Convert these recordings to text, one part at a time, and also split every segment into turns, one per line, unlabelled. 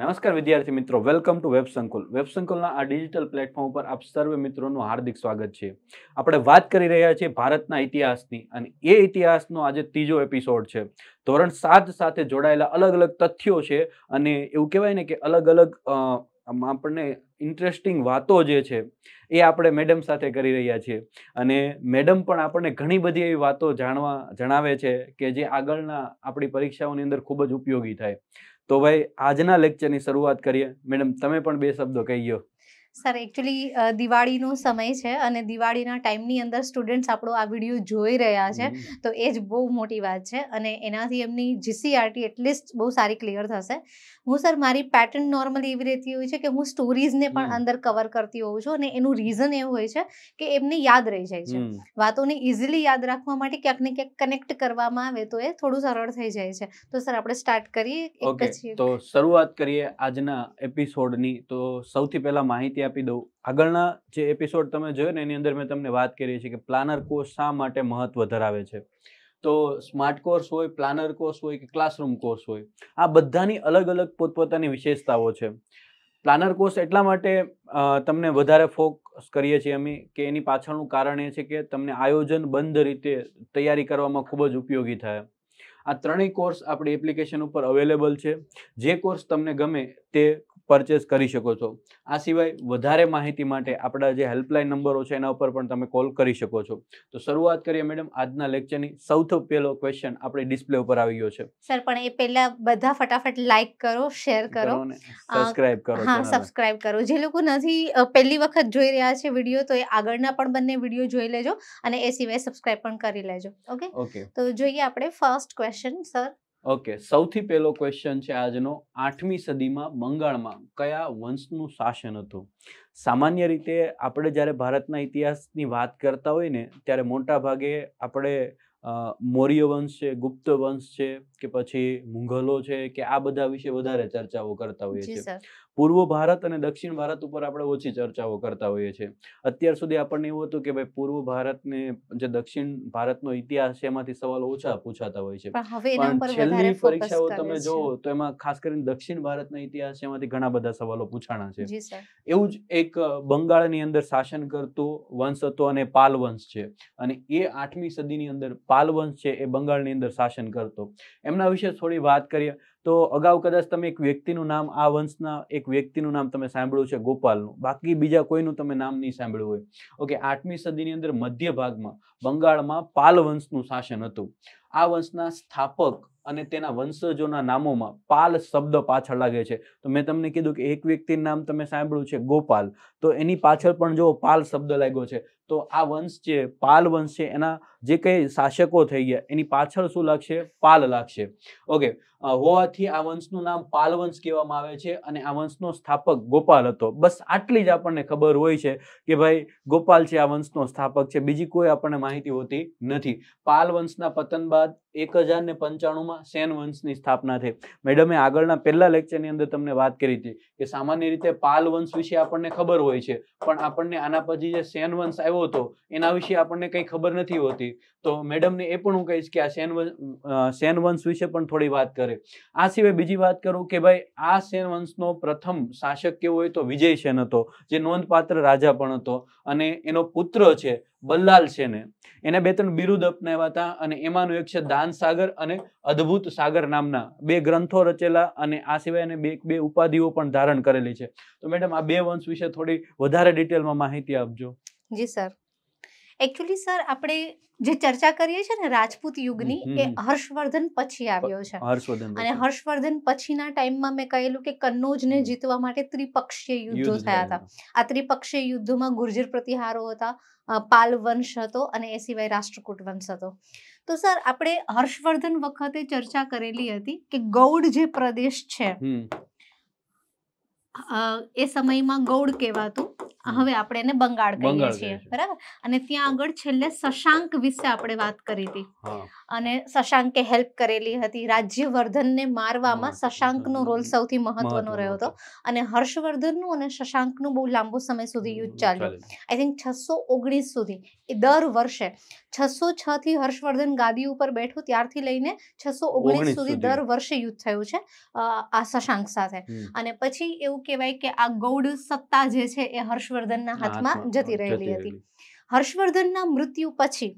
નમસ્કાર વિદ્યાર્થી મિત્રો, welcome to web Sankul. Web સંકુલના આ ડિજિટલ પ્લેટફોર્મ પર આપ સર્વે મિત્રોનું હાર્દિક સ્વાગત છે. આપણે વાત કરી રહ્યા છીએ ભારતના ઇતિહાસની અને એ ઇતિહાસનો આજે ત્રીજો એપિસોડ છે. ધોરણ સાત સાથે જોડાયેલા અલગ અલગ તથ્યો છે અને એવું કહેવાય ને કે અલગ અલગ આપણને ઇન્ટરેસ્ટિંગ વાતો જે છે એ આપણે મેડમ સાથે કરી રહ્યા છીએ. અને મેડમ પણ આપણને ઘણી બધી એવી વાતો જાણવા, જણાવે છે કે જે આગળના આપણી પરીક્ષાઓની અંદર ખૂબ જ ઉપયોગી થાય. તો ભાઈ આજના લેક્ચરની શરૂઆત કરીએ. મેડમ તમે પણ બે શબ્દો કહી ગયો
સર એકચ્યુઅલી દિવાળીનો સમય છે અને દિવાળીના ટાઈમની અંદર સ્ટુડન્ટ્સ આપણો આ વીડિયો જોઈ રહ્યા છે. તો એ જ બહુ મોટી વાત છે અને એનાથી એમની જીસીઆરટી એટલીસ્ટ બહુ સારી ક્લિયર થશે. હું સર મારી પેટર્ન નોર્મલી એવી રહેતી હોય છે કે હું સ્ટોરીઝને પણ અંદર કવર કરતી હોઉં છું અને એનું રીઝન એવું હોય છે કે એમને યાદ રહી જાય છે. વાતોને ઇઝીલી યાદ રાખવા માટે ક્યાંક ને ક્યાંક કનેક્ટ કરવામાં આવે તો એ થોડું સરળ થઈ જાય છે. તો સર આપણે સ્ટાર્ટ કરીએ
તો શરૂઆત કરીએ આજના એપિસોડની તો સૌથી પહેલા માહિતી માહિતી આપી દઉં. આગળના જે એપિસોડ તમે જોયો ને, એની અંદર મેં તમને વાત કરી છે કે પ્લાનર કોર્સ શા માટે મહત્વ ધરાવે છે. તો સ્માર્ટ કોર્સ હોય પ્લાનર કોર્સ હોય કે ક્લાસરૂમ કોર્સ હોય, આ બધાની અલગ અલગ પોતપોતાની વિશેષતાઓ છે. પ્લાનર કોર્સ એટલા માટે તમને વધારે ફોકસ કરીએ છીએ અમે કે એની પાછળનું કારણ એ છે કે તમને આયોજન બંધ રીતે તૈયારી કરવામાં ખૂબ જ ઉપયોગી થાય. આ ત્રણેય કોર્સ આપણી એપ્લિકેશન ઉપર અવેલેબલ છે. જે કોર્સ તમને ગમે તે પરચેસ કરી શકો છો. આ સિવાય વધારે માહિતી માટે આપણા જે હેલ્પલાઇન નંબરો છે એના ઉપર પણ તમે કોલ કરી શકો છો. તો શરૂઆત કરીએ મેડમ આજના લેક્ચરની સૌથી પહેલો ક્વેશ્ચન આપણે ડિસ્પ્લે ઉપર આવી ગયો છે.
સર પણ એ પહેલા બધા ફટાફટ લાઈક કરો શેર કરો.
સબસ્ક્રાઇબ કરો
હા સબસ્ક્રાઇબ કરો. જે લોકો નથી પહેલી વખત જોઈ રહ્યા છે વીડિયો તો એ આગળના પણ બંને વીડિયો જોઈ લેજો અને એ સિવાય સબસ્ક્રાઇબ પણ કરી લેજો. ઓકે
ઓકે
તો જોઈએ આપણે ફર્સ્ટ ક્વેશ્ચન સર
ઓકે સૌથી પહેલો ક્વેશ્ચન છે આજનો. આઠમી સદીમાં બંગાળમાં કયા વંશનું શાસન હતું? સામાન્ય રીતે આપણે જ્યારે ભારતના ઇતિહાસની વાત કરતા હોય ને ત્યારે મોટા ભાગે આપણે મૌર્ય વંશ છે ગુપ્ત વંશ છે કે પછી મુઘલો છે કે આ બધા વિશે વધારે ચર્ચાઓ કરતા હોઈએ છીએ. પૂર્વ ભારત અને દક્ષિણ ભારત ઉપર આપણે ઓછી ચર્ચાઓ કરતા હોઈએ છીએ. અત્યાર સુધી આપણને એવું હતું કે ભાઈ પૂર્વ ભારતને જે દક્ષિણ ભારતનો ઇતિહાસ છે એમાંથી સવાલો ઓછા પૂછાતા હોય છે. પણ છેલ્લી પરીક્ષાઓ તમે જો તો એમાં ખાસ કરીને દક્ષિણ ભારતના ઇતિહાસ એમાંથી ઘણા બધા સવાલો પૂછાણા છે. એવું જ એક બંગાળની અંદર શાસન કરતું વંશ હતો અને પાલ વંશ છે. અને એ આઠમી સદીની અંદર પાલ વંશ છે એ બંગાળની અંદર શાસન કરતો. એમના વિશે થોડી વાત કરીએ. તો અગાઉ કદાચ તમે એક વ્યક્તિનું નામ આ વંશના એક વ્યક્તિનું નામ તમે સાંભળ્યું છે, ગોપાલનું. બાકી બીજા કોઈનું તમે નામ નહીં સાંભળ્યું હોય. ઓકે, આઠમી સદીની અંદર મધ્ય ભાગમાં, બંગાળમાં પાલ વંશનું શાસન હતું. આ વંશના સ્થાપક અને તેના વંશજોના નામોમાં પાલ શબ્દ પાછળ લાગે છે. તો મેં તમને કીધું કે એક વ્યક્તિનું નામ તમે સાંભળ્યું છે, ગોપાલ. તો એની પાછળ પણ જો પાલ શબ્દ લાગ્યો છે, તો આ વંશ છે પાલ વંશ છે, એના જે કંઈ શાસકો થઈ ગયા, એની પાછળ શું લાગશે? પાલ લાગશે. ઓકે હોવાથી આ વંશનું નામ પાલ વંશ કહેવામાં આવે છે અને આ વંશનો સ્થાપક ગોપાલ હતો. બસ આટલી જ આપણને ખબર હોય છે કે ભાઈ, ગોપાલ છે આ વંશનો સ્થાપક છે. બીજી કોઈ આપણને માહિતી હોતી નથી. પાલ વંશના પતન બાદ એક હજાર ને પંચાણુંમાં સેન વંશની સ્થાપના થઈ. મેડમે આગળના પહેલા લેક્ચરની અંદર તમને વાત કરી હતી કે સામાન્ય રીતે પાલ વંશ વિશે આપણને ખબર હોય છે. પણ આપણને આના પછી જે સેન વંશ આવ્યો હતો, એના વિશે આપણને કંઈ ખબર નથી હોતી. તો મેડમને એ પણ હું કહીશ કે આ સેન સેન વંશ વિશે પણ થોડી વાત કરે. આ સિવાય બીજી વાત કરું કે ભાઈ, આ સેન વંશનો પ્રથમ શાસક કેવો હોય તો વિજય સેન હતો, જે નોંધપાત્ર રાજા પણ હતો અને એનો પુત્ર છે બલ્લાલ સેને. એને બે ત્રણ બિરુદ અપનાવ્યા હતા અને એમાંનું એક છે દાન સાગર અને અદ્ભુત સાગર નામના બે ગ્રંથો રચેલા અને આ સિવાય એને બે બે ઉપાધિઓ પણ ધારણ કરેલી છે. તો મેડમ, આ બે વંશ વિશે થોડી વધારે ડિટેલમાં માહિતી આપજો.
જી, સર. એકચ્યુઅલી સર આપણે જે ચર્ચા કરીએ છીએ ને રાજપૂત યુગની એ હર્ષવર્ધન પછી આવ્યો છે. અને હર્ષવર્ધન પછીના ટાઈમમાં મેં કહેલું કે કન્નોજને જીતવા માટે ત્રિપક્ષીય યુદ્ધો થયા હતા. આ ત્રિપક્ષીય યુદ્ધોમાં ગુર્જર પ્રતિહારો હતા પાલ વંશ હતો અને એ સિવાય રાષ્ટ્રકૂટ વંશ હતો. તો સર આપણે હર્ષવર્ધન વખતે ચર્ચા કરેલી હતી કે ગૌડ જે પ્રદેશ છે એ સમયમાં ગૌડ કહેવાતું. હવે આપણે એને બંગાળ કહીએ છીએ બરાબર? અને ત્યાં આગળ છેલ્લે શશાંક વિશે આપણે વાત કરી હતી. અને શશાંકે હેલ્પ કરેલી હતી. રાજ્યવર્ધનને મારવામાં શશાંકનો રોલ સૌથી મહત્વનો રહ્યો હતો. અને હર્ષવર્ધનનું અને શશાંકનું બહુ લાંબો સમય સુધી યુદ્ધ ચાલ્યું. આઈ થિંક છસો ઓગણીસ સુધી. એ દર વર્ષે છસો છ થી હર્ષવર્ધન ગાદી ઉપર બેઠું ત્યારથી લઈને છસો ઓગણીસ સુધી. દર વર્ષે યુદ્ધ થયું છે આ શશાંક સાથે. અને પછી એવું કહેવાય કે આ ગૌડ સત્તા જે છે એ હર્ષવર્ધનના હાથમાં જતી રહેલી હતી. હર્ષવર્ધનના મૃત્યુ પછી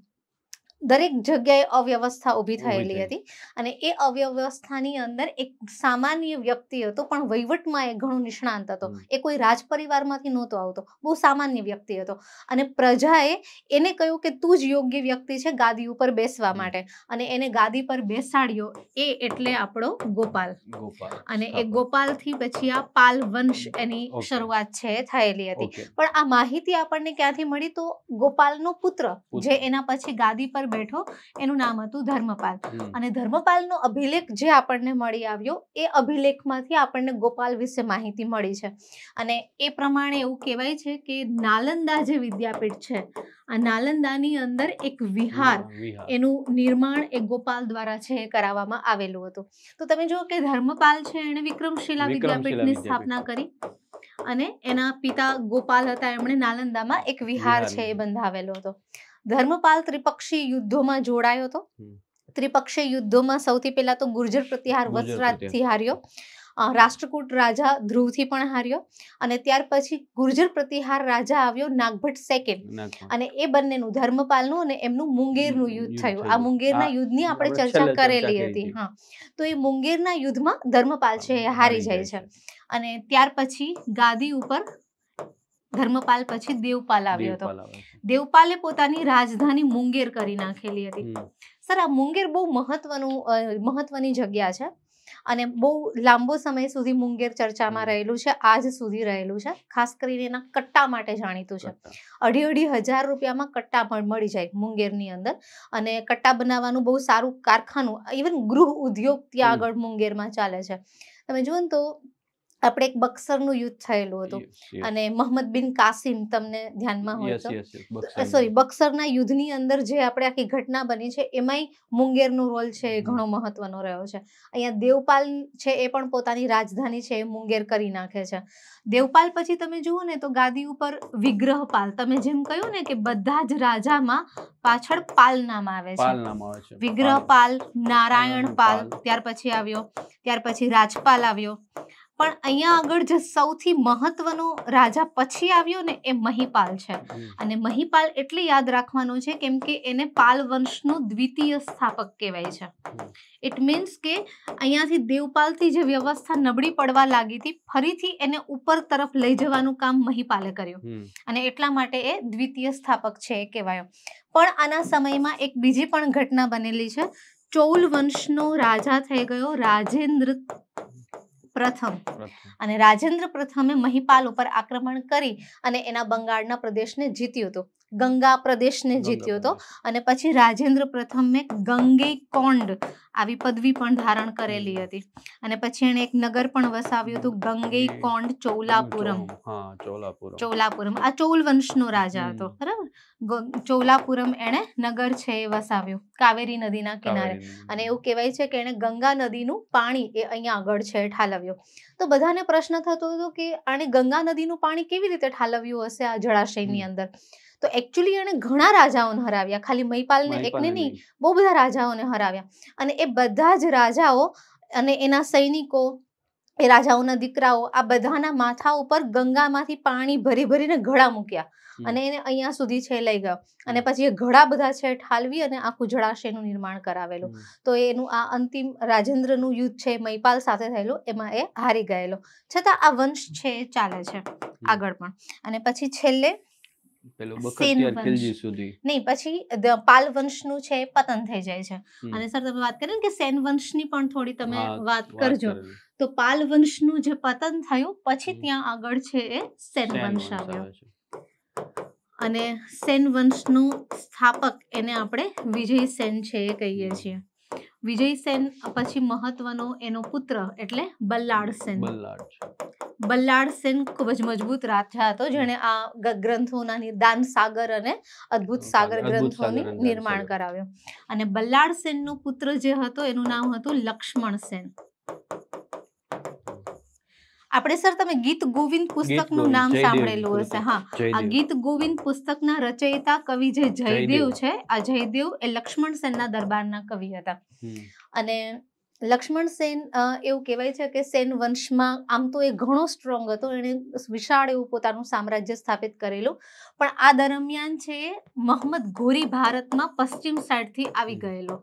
દરેક જગ્યાએ અવ્યવસ્થા ઊભી થયેલી હતી અને એ અવ્યવસ્થાની અંદર એક સામાન્ય વ્યક્તિ હતો પણ વહીવટમાં એ ઘણો નિષ્ણાંત હતો. એ કોઈ રાજ પરિવારમાંથી નહોતો આવતો બહુ સામાન્ય વ્યક્તિ હતો. અને પ્રજાએ એને કહ્યું કે તું જ યોગ્ય વ્યક્તિ છે ગાદી ઉપર બેસવા માટે. અને એને ગાદી પર બેસાડ્યો એ એટલે આપણો ગોપાલ. અને એ ગોપાલથી પછી આ પાલ વંશ એની શરૂઆત છે એ થયેલી હતી. પણ આ માહિતી આપણને ક્યાંથી મળી? તો ગોપાલનો પુત્ર. જે એના પછી ગાદી પર બેઠો એનું નામ હતું ધર્મપાલ. અને ધર્મપાલનો અભિલેખ જે આપણને મળી આવ્યો એ અભિલેખમાંથી આપણને ગોપાલ વિશે માહિતી મળી છે. અને એ પ્રમાણે એવું કહેવાય છે કે નાલંદા જે વિદ્યાપીઠ છે આ નાલંદાની અંદર એક વિહાર એનું નિર્માણ એ ગોપાલ દ્વારા છે એ કરાવવામાં આવેલું હતું. તો તમે જુઓ કે ધર્મપાલ છે એણે વિક્રમશિલા વિદ્યાપીઠની સ્થાપના કરી. અને એના પિતા ગોપાલ હતા એમણે નાલંદામાં એક વિહાર છે એ બંધાવેલો હતો. ધર્મપાલ ત્રિપક્ષી યુદ્ધોમાં જોડાયો હતો.
હમ.
ત્રિપક્ષી યુદ્ધોમાં સૌથી પહેલા તો ગુર્જર પ્રતિહાર
ગુર્જર
હાર્યો. રાષ્ટ્રકૂટ રાજા ધ્રુવથી પણ હાર્યો. અને ત્યાર પછી ગુર્જર પ્રતિહાર રાજા આવ્યો નાગભટ્ટ સેકન્ડ અને એ બંનેનું ધર્મપાલનું અને એમનું મુંગેરનું યુદ્ધ થયું. આ મુંગેરના યુદ્ધની આપણે ચર્ચા કરેલી હતી. હા. તો એ મુંગેરના યુદ્ધમાં ધર્મપાલ છે એ હારી જાય છે. અને ત્યાર પછી ગાદી ઉપર ધર્મપાલ પછી દેવપાલ આવ્યો હતો.
દેવપાલ
પોતાની રાજધાની મુંગેર કરી નાખેલી હતી. સર આ મુંગેર બહુ મહત્વનું મહત્વની જગ્યા છે અને બહુ લાંબો સમય સુધી મુંગેર ચર્ચામાં રહેલું છે આજ સુધી રહેલું છે. ખાસ કરીને એના કટ્ટા માટે જાણીતું છે. અઢી અઢી હજાર રૂપિયામાં કટ્ટા પણ મળી જાય મુંગેરની અંદર અને કટ્ટા બનાવવાનું બહુ સારું કારખાનું ઇવન ગૃહ ઉદ્યોગ ત્યાં આગળ મુંગેરમાં ચાલે છે. તમે જુઓ ને તો આપણે એક બક્સરનું યુદ્ધ થયેલું હતું. અને મોહમ્મદ બિન કાસિમ તમને ધ્યાનમાં હોય તો. સોરી બક્સરના યુદ્ધની અંદર જે આપણે આખી ઘટના બની છે એમાંય મુંગેરનો રોલ છે એ ઘણો મહત્વનો રહ્યો છે. અહીંયા દેવપાલ છે એ પણ પોતાની રાજધાની છે એ મુંગેર કરી નાખે છે. દેવપાલ પછી તમે જુઓ ને તો ગાદી ઉપર વિગ્રહપાલ. તમે જેમ કહ્યું ને કે બધા જ રાજામાં પાછળ પાલ નામ આવે છે. વિગ્રહપાલ નારાયણ પાલ
પાલ.
ત્યાર પછી આવ્યો. ત્યાર પછી રાજપાલ આવ્યો. પણ અહીંયા આગળ જે સૌથી મહત્વનો રાજા પછી આવ્યો ને એ મહિપાલ છે. અને મહિપાલ એટલે યાદ રાખવાનું છે કેમ કે એને પાલ વંશનું દ્વિતીય સ્થાપક કહેવાય છે. ઇટ મીન્સ કે અહીંયાથી દેવપાલથી જે વ્યવસ્થા નબળી પડવા લાગી હતી ફરીથી એને ઉપર તરફ લઈ જવાનું કામ મહિપાલે કર્યું. અને એટલા માટે એ દ્વિતીય સ્થાપક છે એ કહેવાયો. પણ આના સમયમાં એક બીજી પણ ઘટના બનેલી છે. ચૌલ વંશનો રાજા થઈ ગયો રાજેન્દ્ર પ્રથમ. અને રાજેન્દ્ર પ્રથમે મહિપાલ ઉપર આક્રમણ કરી અને એના બંગાળના પ્રદેશને જીત્યું હતું ગંગા પ્રદેશને જીત્યો હતો. અને પછી રાજેન્દ્ર પ્રથમે ગંગે કોંડ આવી પદવી પણ ધારણ કરેલી હતી. અને પછી એણે એક નગર પણ વસાવ્યું હતું ગંગે કોંડ ચોલાપુરમ.
ચોલાપુરમ.
આ ચૌલ વંશનો રાજા હતો બરાબર? ચોલાપુરમ એણે નગર છે એ વસાવ્યું કાવેરી નદીના કિનારે. અને એવું કહેવાય છે કે એણે ગંગા નદીનું પાણી એ અહીંયા આગળ છે ઠાલવ્યો. તો બધાને પ્રશ્ન થતો હતો કે આણે ગંગા નદીનું પાણી કેવી રીતે ઠાલવ્યું હશે આ જળાશયની અંદર? તો એકચ્યુઅલી એણે ઘણા રાજાઓને હરાવ્યા. ખાલી મહિપાલને એકને નહીં. બહુ બધા રાજાઓને હરાવ્યા. અને એ બધા જ રાજાઓ અને એના સૈનિકો એ રાજાઓના દીકરાઓ આ બધાના માથા ઉપર ગંગામાંથી પાણી ભરી ભરીને ઘડા મૂક્યા. અને એને અહીંયા સુધી છે લઈ ગયો. અને પછી એ ઘડા બધા છે ઠાલવી અને આખું જળાશયનું નિર્માણ કરાવેલું. તો એનું આ અંતિમ રાજેન્દ્રનું યુદ્ધ છે મૈપાલ મહિપાલ સાથે થયેલું એમાં એ હારી ગયેલો. છતાં આ વંશ છે ચાલે છે આગળ પણ. અને પછી છેલ્લે
પેલું
સેન
બખતિયાર
વંશ.
ખિલજી સુધી.
નહીં પછી પાલ વંશનું છે એ પતન થઈ જાય છે. અને સર તમે વાત કરીને કે સેન વંશની પણ થોડી તમે વાત કરજો. તો પાલ વંશનું જે પતન થયું પછી ત્યાં આગળ છે એ સેન વંશ આવ્યો. અને સેન વંશનું સ્થાપક એને આપણે વિજય સેન છે એ કહીએ છીએ. વિજય સેન પછી મહત્વનો એનો પુત્ર એટલે બલ્લાળ સેન.
બલ્લાળ છે.
સેન ખૂબ જ મજબૂત રાજા હતો જેણે આ ગ્રંથોના નિદાન સાગર અને અદ્ભુત સાગર ગ્રંથોની નિર્માણ કરાવ્યું. અને બલ્લાળ સેનનો પુત્ર જે હતો એનું નામ હતું લક્ષ્મણ સેન. આપણે સર તમે ગીત ગોવિંદ પુસ્તકનું નામ સાંભળેલું હશે હા. આ ગીત ગોવિંદ પુસ્તકના રચયિતા કવિ જે જયદેવ. છે આ જયદેવ એ લક્ષ્મણ સેનના દરબારના કવિ હતા. અને લક્ષ્મણ સેન એવું કહેવાય છે કે સેન વંશમાં આમ તો એ ઘણો સ્ટ્રોંગ હતો એણે વિશાળ એવું પોતાનું સામ્રાજ્ય સ્થાપિત કરેલું. પણ આ દરમિયાન છે મોહમ્મદ ઘોરી ભારતમાં પશ્ચિમ સાઈડથી આવી ગયેલો.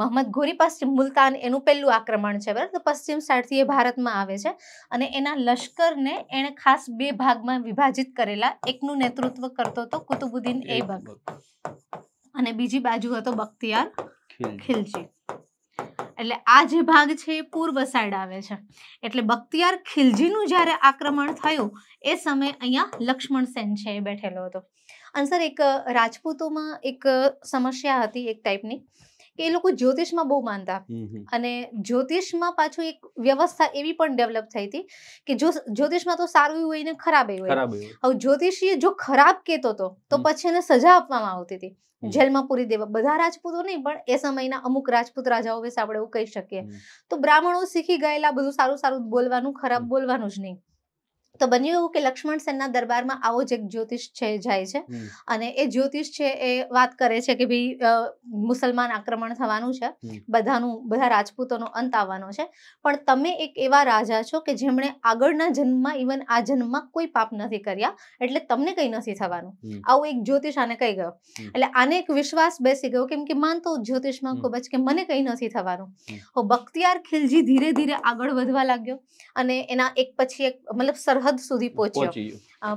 મોહમ્મદ ઘોરી પશ્ચિમ મુલતાન એનું પહેલું આક્રમણ છે બરાબર? તો પશ્ચિમ સાઈડથી એ ભારતમાં આવે છે અને એના લશ્કરને એણે ખાસ બે ભાગમાં વિભાજિત કરેલા. એકનું નેતૃત્વ કરતો હતો કુતુબુદ્દીન એબક અને બીજી બાજુ હતો બખ્તિયાર ખિલજી. એટલે આ જે ભાગ છે એ પૂર્વ સાઈડ આવે છે. એટલે બખ્તિયાર ખિલજીનું જ્યારે આક્રમણ થયું એ સમયે અહીંયા લક્ષ્મણ સેન છે એ બેઠેલો હતો. અને સર એક રાજપૂતોમાં એક સમસ્યા હતી એક ટાઈપની કે એ લોકો જ્યોતિષમાં બહુ માનતા. અને જ્યોતિષમાં પાછું એક વ્યવસ્થા એવી પણ ડેવલપ થઈ હતી કે જો જ્યોતિષમાં તો સારું હોય ને ખરાબ હોય
ખરાબ એવું.
હવે જ્યોતિષીએ જો ખરાબ કહેતો હતો તો પછી એને સજા આપવામાં આવતી હતી. જેલમાં પૂરી દેવા. બધા રાજપૂતો નહીં પણ એ સમયના અમુક રાજપૂત રાજાઓ વિશે આપણે એવું કહી શકીએ. તો બ્રાહ્મણો શીખી ગયેલા બધું સારું સારું બોલવાનું ખરાબ બોલવાનું જ નહીં. તો બન્યું એવું કે લક્ષ્મણ સેનના દરબારમાં આવો જ એક જ્યોતિષ છે જાય છે. અને એ જ્યોતિષ છે એ વાત કરે છે કે ભાઈ મુસલમાન આક્રમણ થવાનું છે. બધાનું બધા રાજપૂતોનો અંત આવવાનો છે. પણ તમે એક એવા રાજા છો કે જેમણે આગળના જન્મમાં ઇવન આ જન્મમાં કોઈ પાપ નથી કર્યા એટલે તમને કંઈ નથી થવાનું. આવું એક જ્યોતિષ આને કહી ગયો. એટલે આને એક વિશ્વાસ બેસી ગયો કેમ કે માનતો જ્યોતિષમાં ખૂબ જ કે મને કંઈ નથી થવાનું. બખ્તિયાર ખિલજી ધીરે ધીરે આગળ વધવા લાગ્યો. અને એના એક પછી એક મતલબ સરહદ સુધી પહોંચ્યો.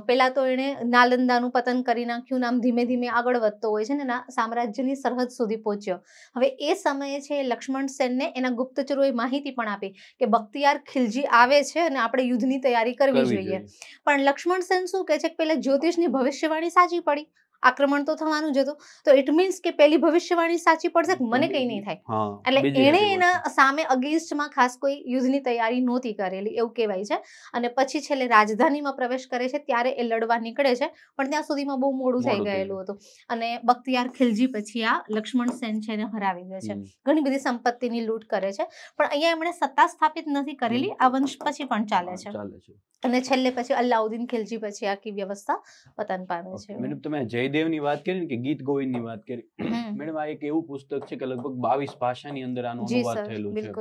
પેલા પહેલા તો એણે નાલંદાનું પતન કરી નાખ્યું નામ ધીમે ધીમે આગળ વધતો હોય છે ને સામ્રાજ્યની સરહદ સુધી પહોંચ્યો. હવે એ સમયે છે લક્ષ્મણ સેનને એના ગુપ્તચરોએ માહિતી પણ આપી કે બખ્તિયાર ખિલજી આવે છે અને આપણે યુદ્ધની તૈયારી કરવી જોઈએ. પણ લક્ષ્મણ સેન શું કહે છે કે પેલા જ્યોતિષની ભવિષ્યવાણી સાચી પડી. આક્રમણ તો થવાનું જ હતું. તો ઇટ મીન્સ કે પેલી ભવિષ્યવાણી સાચી પડશે કે મને કંઈ નહીં થાય? એટલે એણે એના સામે અગેન્સ્ટમાં ખાસ કોઈ યુદ્ધની તૈયારી નહોતી કરેલી એવું કહેવાય છે. અને પછી છેલ્લે રાજધાનીમાં પ્રવેશ કરે છે ત્યારે એ લડવા નીકળે છે પણ ત્યાં સુધીમાં બહુ મોડું થઈ ગયેલું હતું. અને બખ્તિયાર ખિલજી પછી આ લક્ષ્મણ સેન છે એને હરાવી દે છે. ઘણી બધી સંપત્તિની લૂંટ કરે છે. પણ અહીંયા એમણે સત્તા સ્થાપિત નથી કરેલી આ વંશ પછી પણ ચાલે છે.
ચાલે છે.
અને છેલ્લે પછી અલ્લાઉદ્દીન ખિલજી પછી આખી વ્યવસ્થા પતન પામે છે.
મેડમ તમે જયદેવની વાત કરી ને કે ગીત ગોવિંદની વાત કરી. મેડમ આ એક એવું પુસ્તક છે કે લગભગ બાવીસ ભાષાની અંદર આનો અનુવાદ થયેલો છે.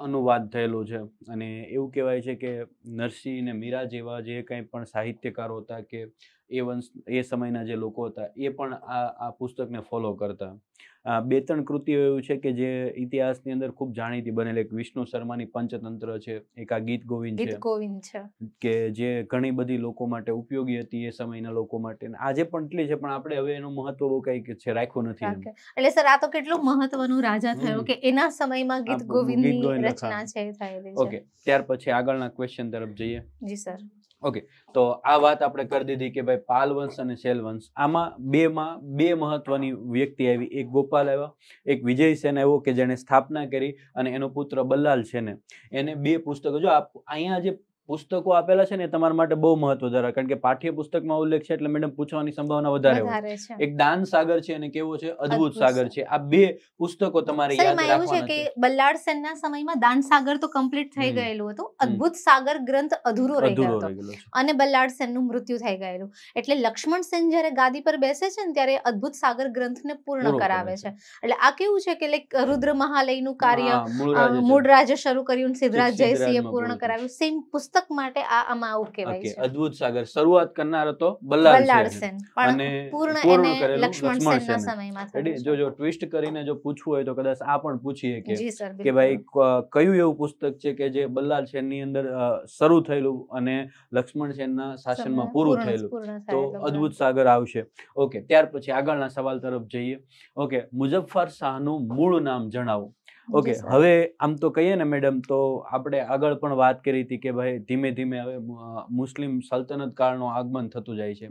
અનુવાદ થયેલો છે અને એવું કહેવાય છે કે નરસિંહ ને મીરા જેવા જે કંઈ પણ સાહિત્યકારો હતા કે એ વંશ એ સમયના જે લોકો હતા એ પણ આ આ પુસ્તકને ફોલો કરતા. બે ત્રણ કૃતિઓ એવું છે કે જે ઇતિહાસની અંદર ખૂબ જાણીતી બનેલી. એક વિષ્ણુ શર્માની પંચતંત્ર છે એક આ ગીત ગોવિંદ છે.
ગોવિંદ છે.
કે જે ઘણી બધી લોકો માટે ઉપયોગી હતી એ સમયના લોકો માટે. આજે પણ એટલી છે પણ આપણે હવે એનું મહત્વ બહુ કંઈક છે રાખ્યું નથી.
એટલે સર આ તો કેટલું મહત્વનું રાજા થયો કે એના સમયમાં ગીત ગોવિંદની
ગોવિંદ
રચના છે થયેલી
ઓકે ત્યાર પછી આગળના ક્વેશ્ચન તરફ જઈએ.
જી સર.
તો આ વાત આપણે કરી દીધી કે ભાઈ પાલ વંશ અને શેલ વંશ આમાં બેમાં બે મહત્વની વ્યક્તિ આવી. એક ગોપાલ આવ્યા, એક વિજય સેન આવ્યો કે જેણે સ્થાપના કરી અને એનો પુત્ર બલ્લાલ છે ને એને બે પુસ્તકો, જો અહીંયા જે પુસ્તકો આપેલા છે ને તમારા માટે બહુ મહત્વ ધરાવે કારણ કે પાઠ્ય પુસ્તકમાં ઉલ્લેખ છે એટલે મેડમ પૂછવાની સંભાવના વધારે
છે.
એક દાન સાગર છે અને કેવો છે? અદ્ભુત સાગર છે. આ બે પુસ્તકો તમારે યાદ
રાખવાના છે કે
છે.
બલ્લાળ સેનના સમયમાં દાન સાગર તો કમ્પ્લીટ થઈ ગયેલું હતું. અદ્ભુત સાગર ગ્રંથ અધૂરો રહી ગયો હતો. અને બલ્લાળ સેનનું મૃત્યુ થઈ ગયેલું. એટલે લક્ષ્મણ સેન જ્યારે ગાદી પર બેસે છે ને ત્યારે અદ્ભુત સાગર ગ્રંથને પૂર્ણ કરાવે
છે.
એટલે આ કેવું છે કે લાઈક રુદ્ર મહાલયનું કાર્ય મૂળરાજે શરૂ કર્યું સિદ્ધરાજ જયસિંહે પૂર્ણ કરાવ્યું. સેમ પુસ્તક માટે આ અમાઉ કહેવાય છે.
અદ્ભુત સાગર. શરૂઆત કરનાર હતો બલ્લાળ
બલ્લાળ
સેન.
સેન. પણ
અને
પૂર્ણ એને
કરેલું
લક્ષ્મણ
લક્ષ્મણ
સમયમાં
જો જો ટ્વિસ્ટ કરીને જો પૂછવું હોય તો કદાચ આ પણ પૂછીએ કે કે ભાઈ કયું એવું પુસ્તક છે કે જે બલ્લાળ સેનની અંદર શરૂ થયેલું અને લક્ષ્મણ સેનના શાસનમાં પૂરું થયેલું? તો અદ્ભુત સાગર આવશે. ઓકે ત્યાર પછી આગળના સવાલ તરફ જઈએ. ઓકે મુઝફ્ફર શાહનું મૂળ નામ જણાવો. ઓકે હવે આમ તો કહીએ ને મેડમ તો આપણે આગળ પણ વાત કરી હતી કે ભાઈ ધીમે ધીમે હવે મુસ્લિમ સલ્તનત કાળનું આગમન થતું જાય છે.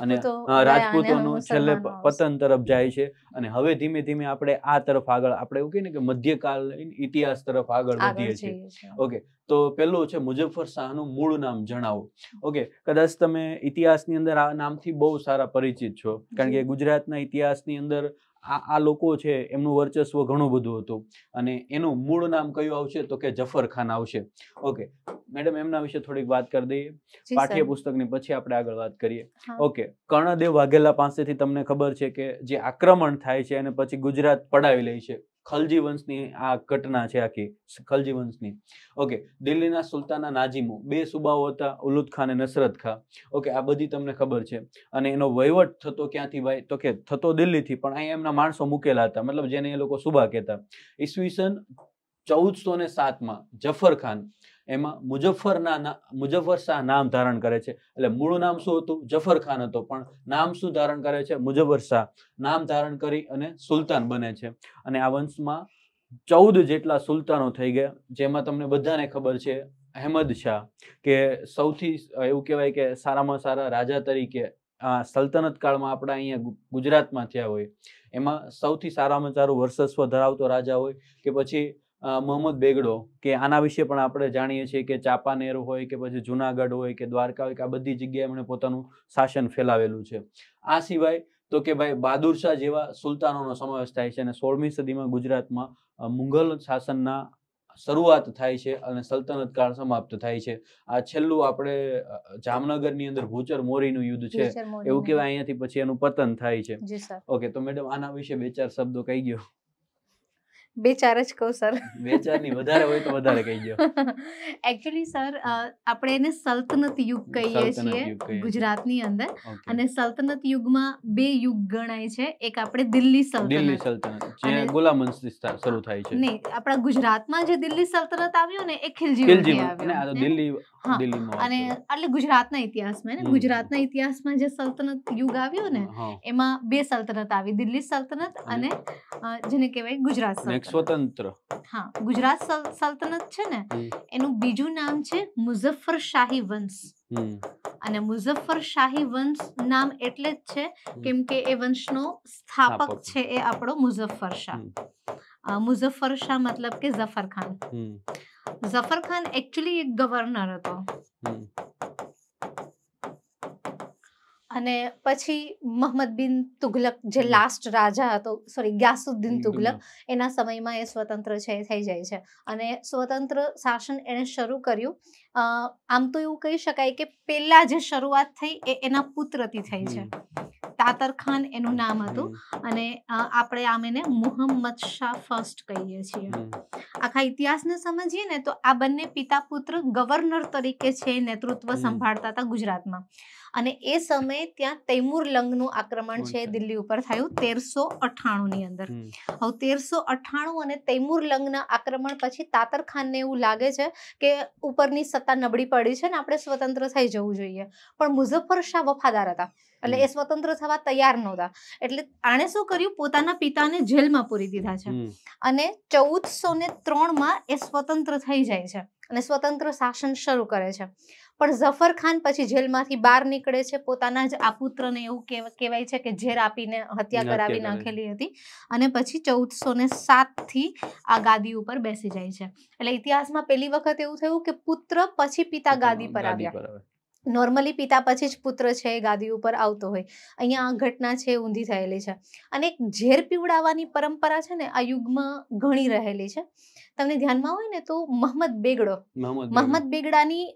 અને રાજપૂતોનું છેલ્લે. પતન તરફ જાય છે. અને હવે ધીમે ધીમે આપણે આ તરફ આગળ આપણે એવું કહીએ ને કે મધ્યકાલ ઇતિહાસ તરફ આગળ વધીએ છીએ. ઓકે તો પેલું છે મુજફ્ફર શાહનું મૂળ નામ જણાવો. ઓકે કદાચ તમે ઇતિહાસની અંદર આ નામથી બહુ સારા પરિચિત છો. કારણ કે. ગુજરાતના ઇતિહાસની અંદર આ આ લોકો છે એમનું વર્ચસ્વ ઘણું બધું હતું. અને એનું મૂળ નામ કયું આવશે? તો કે જફર ખાન આવશે. ઓકે મેડમ એમના વિશે થોડીક વાત કરી દઈએ. પાઠ્યપુસ્તકની પછી આપણે આગળ વાત કરીએ. ઓકે કર્ણદેવ વાઘેલા પાસેથી તમને ખબર છે કે જે આક્રમણ થાય છે અને પછી ગુજરાત પડાવી લે છે. ખલજી વંશની આ ઘટના છે આખી ખલજી વંશની ઓકે દિલ્હીના સુલતાના નાજીમો, બે સુબાઓ હતા, ઉલુદ ખાન અને નસરત ખા ઓકે આ બધી તમને ખબર છે. અને એનો વહીવટ થતો ક્યાંથી ભાઈ? તો કે થતો દિલ્હીથી, પણ અહીંયા એમના માણસો મૂકેલા હતા, મતલબ જેને એ લોકો સુબા કહેતા. ઈસવીસન ચૌદસો ને સાતમાં જફર ખાન એમાં મુજફ્ફરના મુજફ્ફર શાહ નામ ધારણ કરે છે. એટલે મૂળ નામ શું હતું? જફર ખાન હતો, પણ નામ શું ધારણ કરે છે? મુજફ્ફર શાહ. નામ ધારણ કરી અને સુલતાન બને છે. અને આ વંશમાં ચૌદ જેટલા સુલતાનો થઈ ગયા, જેમાં તમને બધાને ખબર છે, અહેમદ શાહ, કે સૌથી એવું કહેવાય કે સારામાં સારા રાજા તરીકે આ સલ્તનત કાળમાં આપણા અહીંયા ગુજરાતમાં થયા હોય. એમાં સૌથી સારામાં સારું વર્ચસ્વ ધરાવતો રાજા હોય કે પછી મોહમ્મદ બેગડો કે આના વિશે પણ આપણે જાણીએ છીએ કે ચાંપાનેર હોય કે પછી જુનાગઢ હોય કે દ્વારકા હોય કે આ બધી જગ્યાએ એમણે પોતાનું શાસન ફેલાવેલું છે. આ સિવાય તો કે ભાઈ બહાદુર શાહ જેવા સુલતાનોનો સમાવેશ થાય છે અને સોળમી સદીમાં ગુજરાતમાં મુઘલ શાસનના શરૂઆત થાય છે અને સલ્તનત કાળ સમાપ્ત થાય છે. આ છેલ્લું આપણે જામનગરની અંદર ભૂચર મોરીનું યુદ્ધ છે. એવું કહેવાય અહીંયાથી પછી એનું પતન થાય છે. ઓકે તો મેડમ આના વિશે બે ચાર શબ્દો કહી ગયો
બે ચાર જ કહું સર.
બે ચારની વધારે હોય તો વધારે કહી ગયો
એકચ્યુઅલી સર આપણે એને સલ્તનત યુગ કહીએ છીએ. ગુજરાતની અંદર. અને સલ્તનત યુગમાં બે યુગ ગણાય છે. એક આપણે દિલ્હી
દિલ્હી
સલ્તનત
સલ્તનત જે ગુલામ શરૂ થાય છે.
નહીં આપણા ગુજરાતમાં જે દિલ્હી સલ્તનત આવ્યું ને એ ખિલજી વંશથી
આ તો દિલ્હી દિલ્હીમાં
અને એટલે ગુજરાતના ઇતિહાસમાં ને. ગુજરાતના ઇતિહાસમાં જે સલ્તનત યુગ આવ્યો ને એમાં બે સલ્તનત આવી. દિલ્હી સલ્તનત અને? જેને કહેવાય ગુજરાત
અને એક સ્વતંત્ર.
હા ગુજરાત સલ્તનત છે ને એનું બીજું નામ છે મુઝફ્ફર શાહી વંશ અને મુઝફ્ફર શાહી વંશ નામ એટલે જ છે કેમ કે એ વંશનો સ્થાપક
સ્થાપક.
છે એ આપણો મુઝફ્ફર શાહ. મુઝફ્ફર શાહ મતલબ કે ઝફર ખાન. ઝફર ખાન એકચ્યુઅલી એક ગવર્નર હતો. અને પછી મોહમ્મદ બિન તુગલક જે લાસ્ટ રાજા હતો સોરી ગ્યાસુદ્દીન તુગલક એના સમયમાં એ સ્વતંત્ર છે થઈ જાય છે. અને સ્વતંત્ર શાસન એણે શરૂ કર્યું. આમ તો એવું કહી શકાય કે પહેલા જે શરૂઆત થઈ એ એના પુત્રથી થઈ છે. તાતર ખાન એનું નામ હતું. અને આપણે આમ એને મુહમ્મદ શાહ ફર્સ્ટ કહીએ છીએ. આખા ઇતિહાસને સમજીએ ને તો આ બંને પિતા પુત્ર ગવર્નર તરીકે છે નેતૃત્વ સંભાળતા હતા ગુજરાતમાં. અને એ સમયે ત્યાં તૈમુર લંગનું આક્રમણ છે દિલ્હી ઉપર થયું તેરસો અઠાણુંની અંદર. હવે તેરસો અઠાણું અને તૈમુર લંગના આક્રમણ પછી તાતર ખાનને એવું લાગે છે કે ઉપરની સત્તા નબળી પડી છે ને આપણે સ્વતંત્ર થઈ જવું જોઈએ. પણ મુઝફ્ફર શાહ વફાદાર હતા. એટલે એ સ્વતંત્ર થવા તૈયાર નહોતા. એટલે આણે શું કર્યું? પોતાના પિતાને જેલમાં પૂરી દીધા છે. અને ચૌદસો ને ત્રણમાં એ સ્વતંત્ર થઈ જાય છે અને સ્વતંત્ર શાસન શરૂ કરે છે. પણ ઝફર ખાન પછી જેલમાંથી બહાર નીકળે છે. પોતાના જ આ પુત્રને એવું કહેવાય છે કે ઝેર આપીને હત્યા કરાવી નાખેલી હતી અને પછી ચૌદસો ને સાતથી આ ગાદી ઉપર બેસી જાય છે. એટલે ઇતિહાસમાં પહેલી વખત એવું થયું કે પુત્ર પછી પિતા ગાદી પર આવ્યા. નોર્મલી પિતા પછી જ પુત્ર છે એ ગાદી ઉપર આવતો હોય. અહીંયા આ ઘટના છે ઊંધી થયેલી છે. અને એક ઝેર પીવડાવવાની પરંપરા છે ને આ યુગમાં ઘણી રહેલી છે. તમને ધ્યાનમાં હોય ને તો મોહમ્મદ બેગડો.
મોહમ્મદ
બેગડાની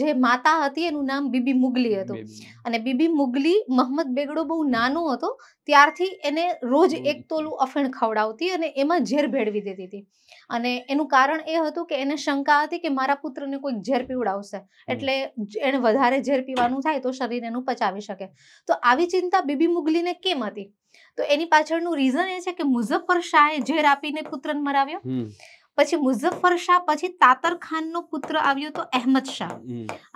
જે માતા હતી એનું નામ બીબી મુગલી હતું. અને બીબી મુગલી મોહમ્મદ બેગડો બહુ નાનો હતો ત્યારથી એને રોજ. એક તોલું અફીણ ખવડાવતી અને એમાં ઝેર ભેળવી દેતી હતી. અને એનું કારણ એ હતું કે એને શંકા હતી કે મારા પુત્રને કોઈક ઝેર પીવડાવશે. એટલે એને વધારે ઝેર પીવાનું થાય તો શરીર એનું પચાવી શકે. તો આવી ચિંતા બીબી મુગલીને કેમ હતી? તો એની પાછળનું રીઝન એ છે કે મુઝફ્ફર શાહે ઝેર આપીને પુત્રને મરાવ્યો. પછી મુઝફ્ફર શાહ પછી તાતર ખાનનો પુત્ર આવ્યો તો અહેમદ શાહ.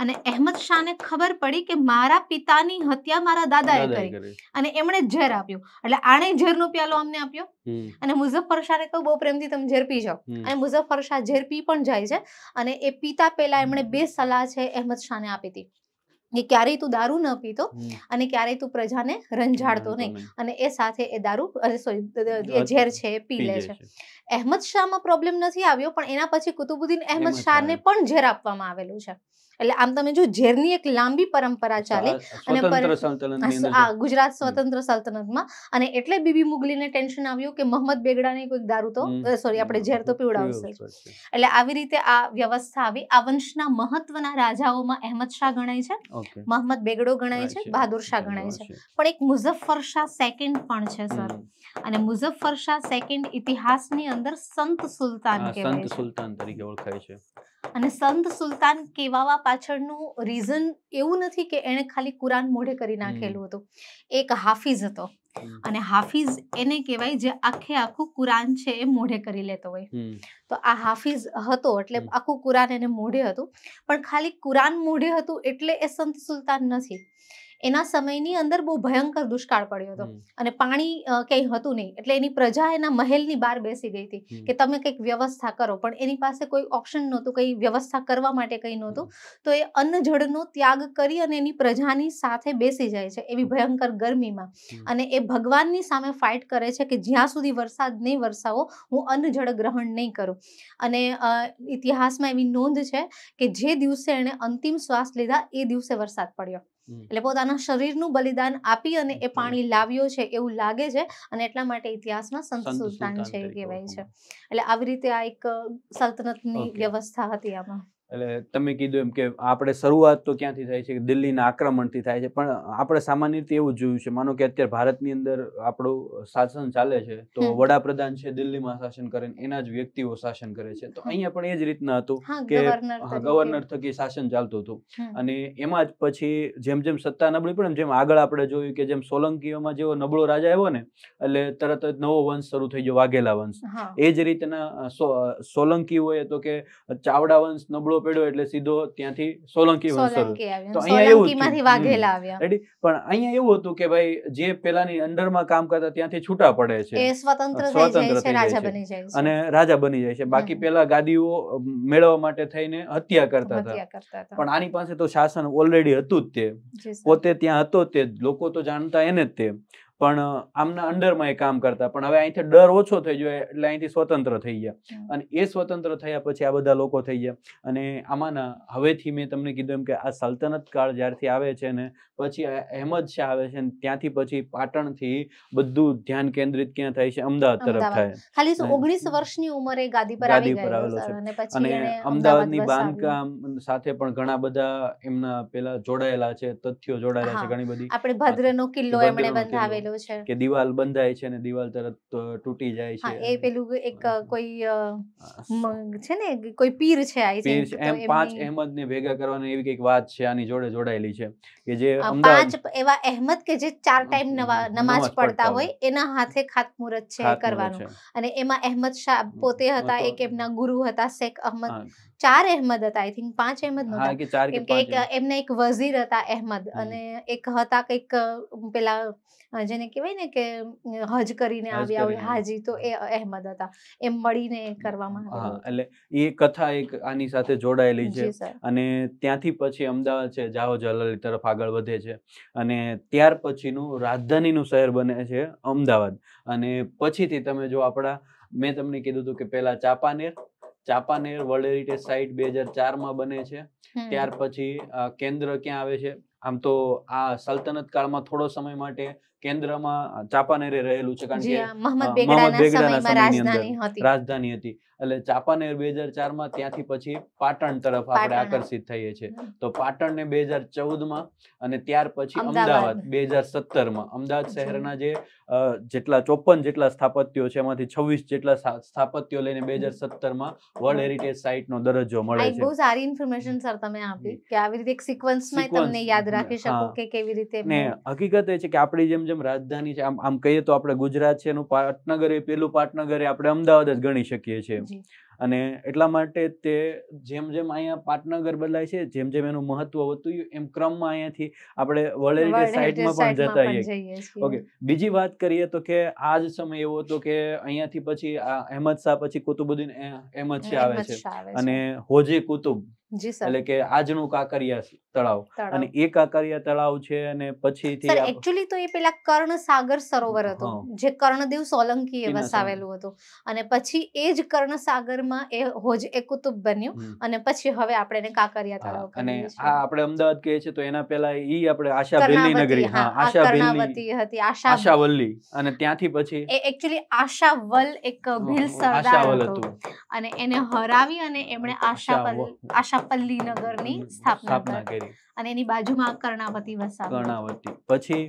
અને અહેમદ શાહને ખબર પડી કે મારા પિતાની હત્યા મારા દાદાએ કરી. અને એમણે ઝેર આપ્યું. એટલે આણે ઝેરનો પ્યાલો અમને આપ્યો. અને મુઝફ્ફર શાહને કહ્યું બહુ પ્રેમથી તમે ઝેર પી જાઓ. અને મુઝફ્ફર શાહ ઝેર પી પણ જાય છે. અને એ પીતા પહેલા એમણે બે સલાહ છે અહેમદ શાહને આપી હતી. કે ક્યારેય તું દારૂ ન પીતો અને ક્યારેય તું પ્રજાને રંજાડતો નહીં. અને એ સાથે એ દારૂ સોરી એ ઝેર છે એ પી લે છે. અહેમદ શાહમાં પ્રોબ્લેમ નથી આવ્યો પણ એના પછી કુતુબુદ્દીન અહેમદ
અહેમદ
શાહને પણ ઝેર આપવામાં આવેલું છે. એટલે આમ તમે જો ઝેરની એક લાંબી પરંપરા ચાલે અને ગુજરાત સ્વતંત્ર સલ્તનતમાં. અને એટલે બીબી મુગલીને ટેન્શન આવ્યું કે મોહમ્મદ બેગડાને કોઈક દારૂ તો સોરી આપણે ઝેર તો પીવડાવશે. એટલે આવી રીતે આ વ્યવસ્થા આવી. આ વંશના મહત્વના રાજાઓમાં અહેમદ શાહ ગણાય છે મોહમ્મદ બેગડો ગણાય છે બહાદુર શાહ ગણાય છે. પણ એક મુઝફ્ફર શાહ સેકન્ડ પણ છે સર અને મુઝફ્ફર શાહ સેકન્ડ ઇતિહાસની અંદર સંત સુલતાન કહેવાય
સંત સુલતાન તરીકે ઓળખાય છે.
અને સંત સુલતાન કેવાવા પાછળનું રીઝન એવું નથી કે એણે ખાલી કુરાન મોઢે કરી નાખેલું હતું. એક હાફિઝ હતો. અને હાફિઝ એને કહેવાય જે આખે આખું કુરાન છે એ મોઢે કરી લેતો હોય. તો આ હાફિઝ હતો એટલે આખું કુરાન એને મોઢે હતું. પણ ખાલી કુરાન મોઢે હતું એટલે એ સંત સુલતાન નથી. એના સમયની અંદર બહુ ભયંકર દુષ્કાળ પડ્યો હતો. અને પાણી કંઈ હતું નહીં. એટલે એની પ્રજા એના મહેલની બહાર બેસી ગઈ હતી કે તમે કંઈક વ્યવસ્થા કરો. પણ એની પાસે કોઈ ઓપ્શન નહોતું કંઈ વ્યવસ્થા કરવા માટે કંઈ નહોતું. તો એ અન્ન જળનો ત્યાગ કરી અને એની પ્રજાની સાથે બેસી જાય છે એવી ભયંકર ગરમીમાં. અને એ ભગવાનની સામે ફાઇટ કરે છે કે જ્યાં સુધી વરસાદ નહીં વરસાવો હું અન્ન જળ ગ્રહણ નહીં કરું. અને ઇતિહાસમાં એવી નોંધ છે કે જે દિવસે એણે અંતિમ શ્વાસ લીધા એ દિવસે વરસાદ પડ્યો. એટલે પોતાના શરીરનું બલિદાન આપી અને એ પાણી લાવ્યો છે એવું લાગે છે અને એટલા માટે ઇતિહાસમાં સંત સુલતાન છે એ કહેવાય છે. એટલે આવી રીતે આ એક સલ્તનતની વ્યવસ્થા હતી આમાં.
એટલે તમે કીધું એમ કે આપણે શરૂઆત તો ક્યાંથી થાય છે? કે દિલ્હીના આક્રમણથી થાય છે. પણ આપણે સામાન્ય રીતે એવું જોયું છે. માનો કે અત્યારે ભારતની અંદર આપણું શાસન ચાલે છે તો વડાપ્રધાન છે દિલ્હીમાં શાસન કરે એના જ વ્યક્તિઓ શાસન કરે છે. તો અહીંયા પણ એ જ રીતના હતું કે
ગવર્નર
થકી શાસન ચાલતું હતું. અને એમાં જ પછી જેમ જેમ સત્તા નબળી પણ જેમ આગળ આપણે જોયું કે જેમ સોલંકીઓમાં જેવો નબળો રાજા આવ્યો ને એટલે તરત જ નવો વંશ શરૂ થઈ ગયો વાઘેલા વંશ. એ જ રીતના સોલંકીઓએ તો કે ચાવડા વંશ નબળો પડ્યો એટલે સીધો ત્યાંથી સોલંકી તો અહીંયા એવું.
વાઘેલા આવ્યા.
રેડી પણ અહીંયા એવું હતું કે ભાઈ જે પેલાની અંડરમાં કામ કરતા ત્યાંથી છૂટા પડે છે.
સ્વતંત્ર થઈ જાય છે
અને રાજા બની જાય છે. બાકી પેલા ગાદીઓ મેળવવા માટે થઈને હત્યા કરતા હતા.
હત્યા કરતા હતા.
પણ આની પાસે તો શાસન ઓલરેડી હતું જ તે. પોતે ત્યાં હતો તે. લોકો તો જાણતા એને જ તે. પણ આમના અંડરમાં એ કામ કરતા. પણ હવે અહીંથી ડર ઓછો થઈ ગયો એટલે અહીંથી સ્વતંત્ર થઈ ગયા. અને એ સ્વતંત્ર થયા પછી આ બધા લોકો થઈ ગયા. અને આમાંના હવેથી મેં તમને કીધું એમ કે આ સલ્તનત કાળ જ્યારથી આવે છે ને પછી અહેમદ શાહ આવે છે ને ત્યાંથી પછી પાટણથી બધું ધ્યાન કેન્દ્રિત ક્યાં થાય છે? અમદાવાદ તરફ થાય.
ખાલી ઓગણીસ વર્ષની ઉંમરે ગાદી પર આવી ગયેલો
આવેલો છે.
અને
અમદાવાદની બાંધકામ સાથે પણ ઘણા બધા એમના પેલા જોડાયેલા છે તથ્યો જોડાયેલા છે ઘણી બધી.
આપણે ભદ્રનો કિલ્લો એમણે
કિલ્લો.
બંધાવેલો છે.
કે દિવાલ બંધાય છે ને દિવાલ તરત તૂટી જાય છે
એ પેલું એક કોઈ છે ને કોઈ પીર છે આઈ
પીર છે. એમ પાંચ અહેમદ ને ભેગા કરવાની એવી કંઈક વાત છે આની જોડે જોડાયેલી છે. કે જે
પાંચ એવા અહેમદ કે જે ચાર ટાઈમ
નમાઝ પડતા હોય.
એના હાથે ખાતમુહૂર્ત છે કરવાનું. અને એમાં અહેમદ શાહ પોતે હતા એક એમના ગુરુ હતા શેખ અહમદ. ચાર અહેમદ હતા આઈ થિંક પાંચ અહેમદ નહોતા. કેમ કે એક એમના એક વઝીર હતા અહેમદ અને એક હતા કંઈક પેલા જેને કહેવાય ને કે હજ કરીને આવ્યા હોય હાજી તો એ અહેમદ હતા. એમ મળીને કરવામાં
એટલે એ કથા એક આની સાથે જોડાયેલી છે અને ત્યાંથી પછી અમદાવાદ છે જાહો જલાલી તરફ આગળ વધે છે અને ત્યાર પછીનું રાજધાનીનું શહેર બને છે અમદાવાદ. અને પછીથી તમે જો આપણા મેં તમને કીધું હતું કે પહેલા Champaner Champaner world heritage site બે હજાર ચારમાં બને છે. ત્યાર પછી કેન્દ્ર ક્યાં આવે છે? આમ તો આ સલ્તનત કાળમાં થોડો સમય માટે કેન્દ્રમાં ચાપાનેરે રહેલું છે કારણ કે
મોહમ્મદ બેગડાના સમયમાં
સમયની અંદર
રાજધાની હતી.
એટલે ચાપાનેર બે હજાર ચારમાં ત્યાંથી પછી પાટણ તરફ આપણે આકર્ષિત થઈએ છીએ. તો પાટણ ને બે હજાર ચૌદમાં અને ત્યાર પછી
અમદાવાદ.
બે હજાર સત્તરમાં. અમદાવાદ શહેરના જે જેટલા ચોપન જેટલા સ્થાપત્યો છે એમાંથી છવ્વીસ જેટલા સ્થાપત્યો લઈને બે હજાર સત્તરમાં વર્લ્ડ હેરિટેજ સાઇટ નો દરજ્જો મળે છે.
બહુ સારી ઇન્ફોર્મેશન સર તમે આપી કે આવી રીતે એક સિક્વન્સમાં તમને યાદ રાખી શકો કે કેવી રીતે
ને હકીકત એ છે કે આપણી જેમ જેમ રાજધાની છે આમ આમ કહીએ તો આપણે ગુજરાત છે એનું પાટનગર એ પેલું પાટનગર એ આપણે અમદાવાદ જ ગણી શકીએ છીએ અને એટલા માટે તે જેમ જેમ અહીંયા પાટનગર બદલાય છે જેમ જેમ એનું મહત્વ વધતું ગયું એમ ક્રમમાં અહીંયાથી આપણે વળેલી
World
સાઈડમાં પણ જતા રહીએ. ઓકે બીજી વાત કરીએ તો કે આ જ સમય એવો હતો કે અહીંયાથી પછી અહેમદ શાહ પછી કુતુબુદ્દીન અહેમદ શાહ આવે છે. અને હોજે કુતુબ એટલે કે આજનું કાંકરિયા તળાવ. અને એ કાંકરિયા તળાવ છે અને પછીથી
એકચ્યુઅલી તો એ પેલા કર્ણ સાગર સરોવર હતો જે કર્ણદેવ સોલંકીએ વસાવેલું હતું. અને પછી એ જ કર્ણ સાગરમાં એ હોજ એ કુતુબ બન્યું અને પછી હવે આપણે એને કાંકરિયા તળાવ
અને આ આપણે અમદાવાદ કહીએ છીએ તો એના પહેલા ઈ આપણે આશા ભેલની નગરી હા આશા ભેલની
હતી આશા
આશાવલ્લી. અને ત્યાંથી પછી
એ એકચ્યુઅલી આશાવલ એક ભીલ સરદાર હતો. અને એને હરાવી અને એમણે આશાવલ.
આશાવ-
આશાપલ્લી નગરની સ્થાપના કરી. અને એની બાજુમાં કર્ણાવતી વસાવ
કર્ણાવતી. પછી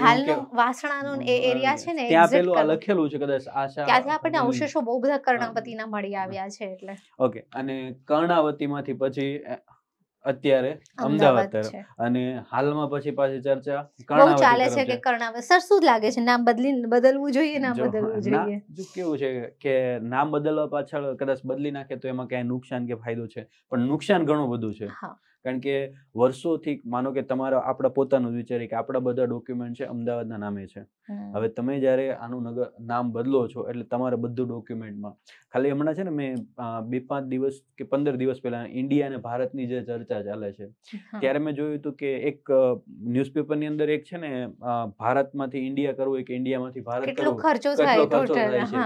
હાલનો વાસણાનો એ એરિયા છે ને
ત્યાં પેલું લખેલું છે કદાચ આશા
ત્યાંથી આપણને અવશેષો બહુ બધા કર્ણાવતીના મળી આવ્યા છે એટલે.
ઓકે અને કર્ણાવતીમાંથી પછી અત્યારે અમદાવાદ તરફ. અને હાલમાં પછી પાછી ચર્ચા
બહુ ચાલે છે કે કર્ણાવત? સર શું લાગે છે? નામ બદલી બદલવું જોઈએ નામ બદલવું જોઈએ?
જો કેવું છે કે નામ બદલવા પાછળ કદાચ બદલી નાખે તો એમાં ક્યાંય નુકસાન કે ફાયદો છે. પણ નુકસાન ઘણું બધું છે.
હા.
કારણ કે વર્ષોથી માનો કે તમારા આપણા પોતાનું વિચારે કે આપણા બધા ડોક્યુમેન્ટ છે અમદાવાદના નામે છે. હવે તમે જ્યારે આનું નગર નામ બદલો છો એટલે તમારે બધું ડોક્યુમેન્ટમાં ખાલી હમણાં છે ને મેં બે પાંચ દિવસ કે પંદર દિવસ પહેલા ઇન્ડિયા અને ભારતની જે ચર્ચા ચાલે છે ત્યારે મેં જોયું હતું કે એક ન્યૂઝપેપરની અંદર એક છે ને ભારતમાંથી ઇન્ડિયા કરવું કે ઇન્ડિયામાંથી ભારત કરવું
ખર્ચો થાય
છે.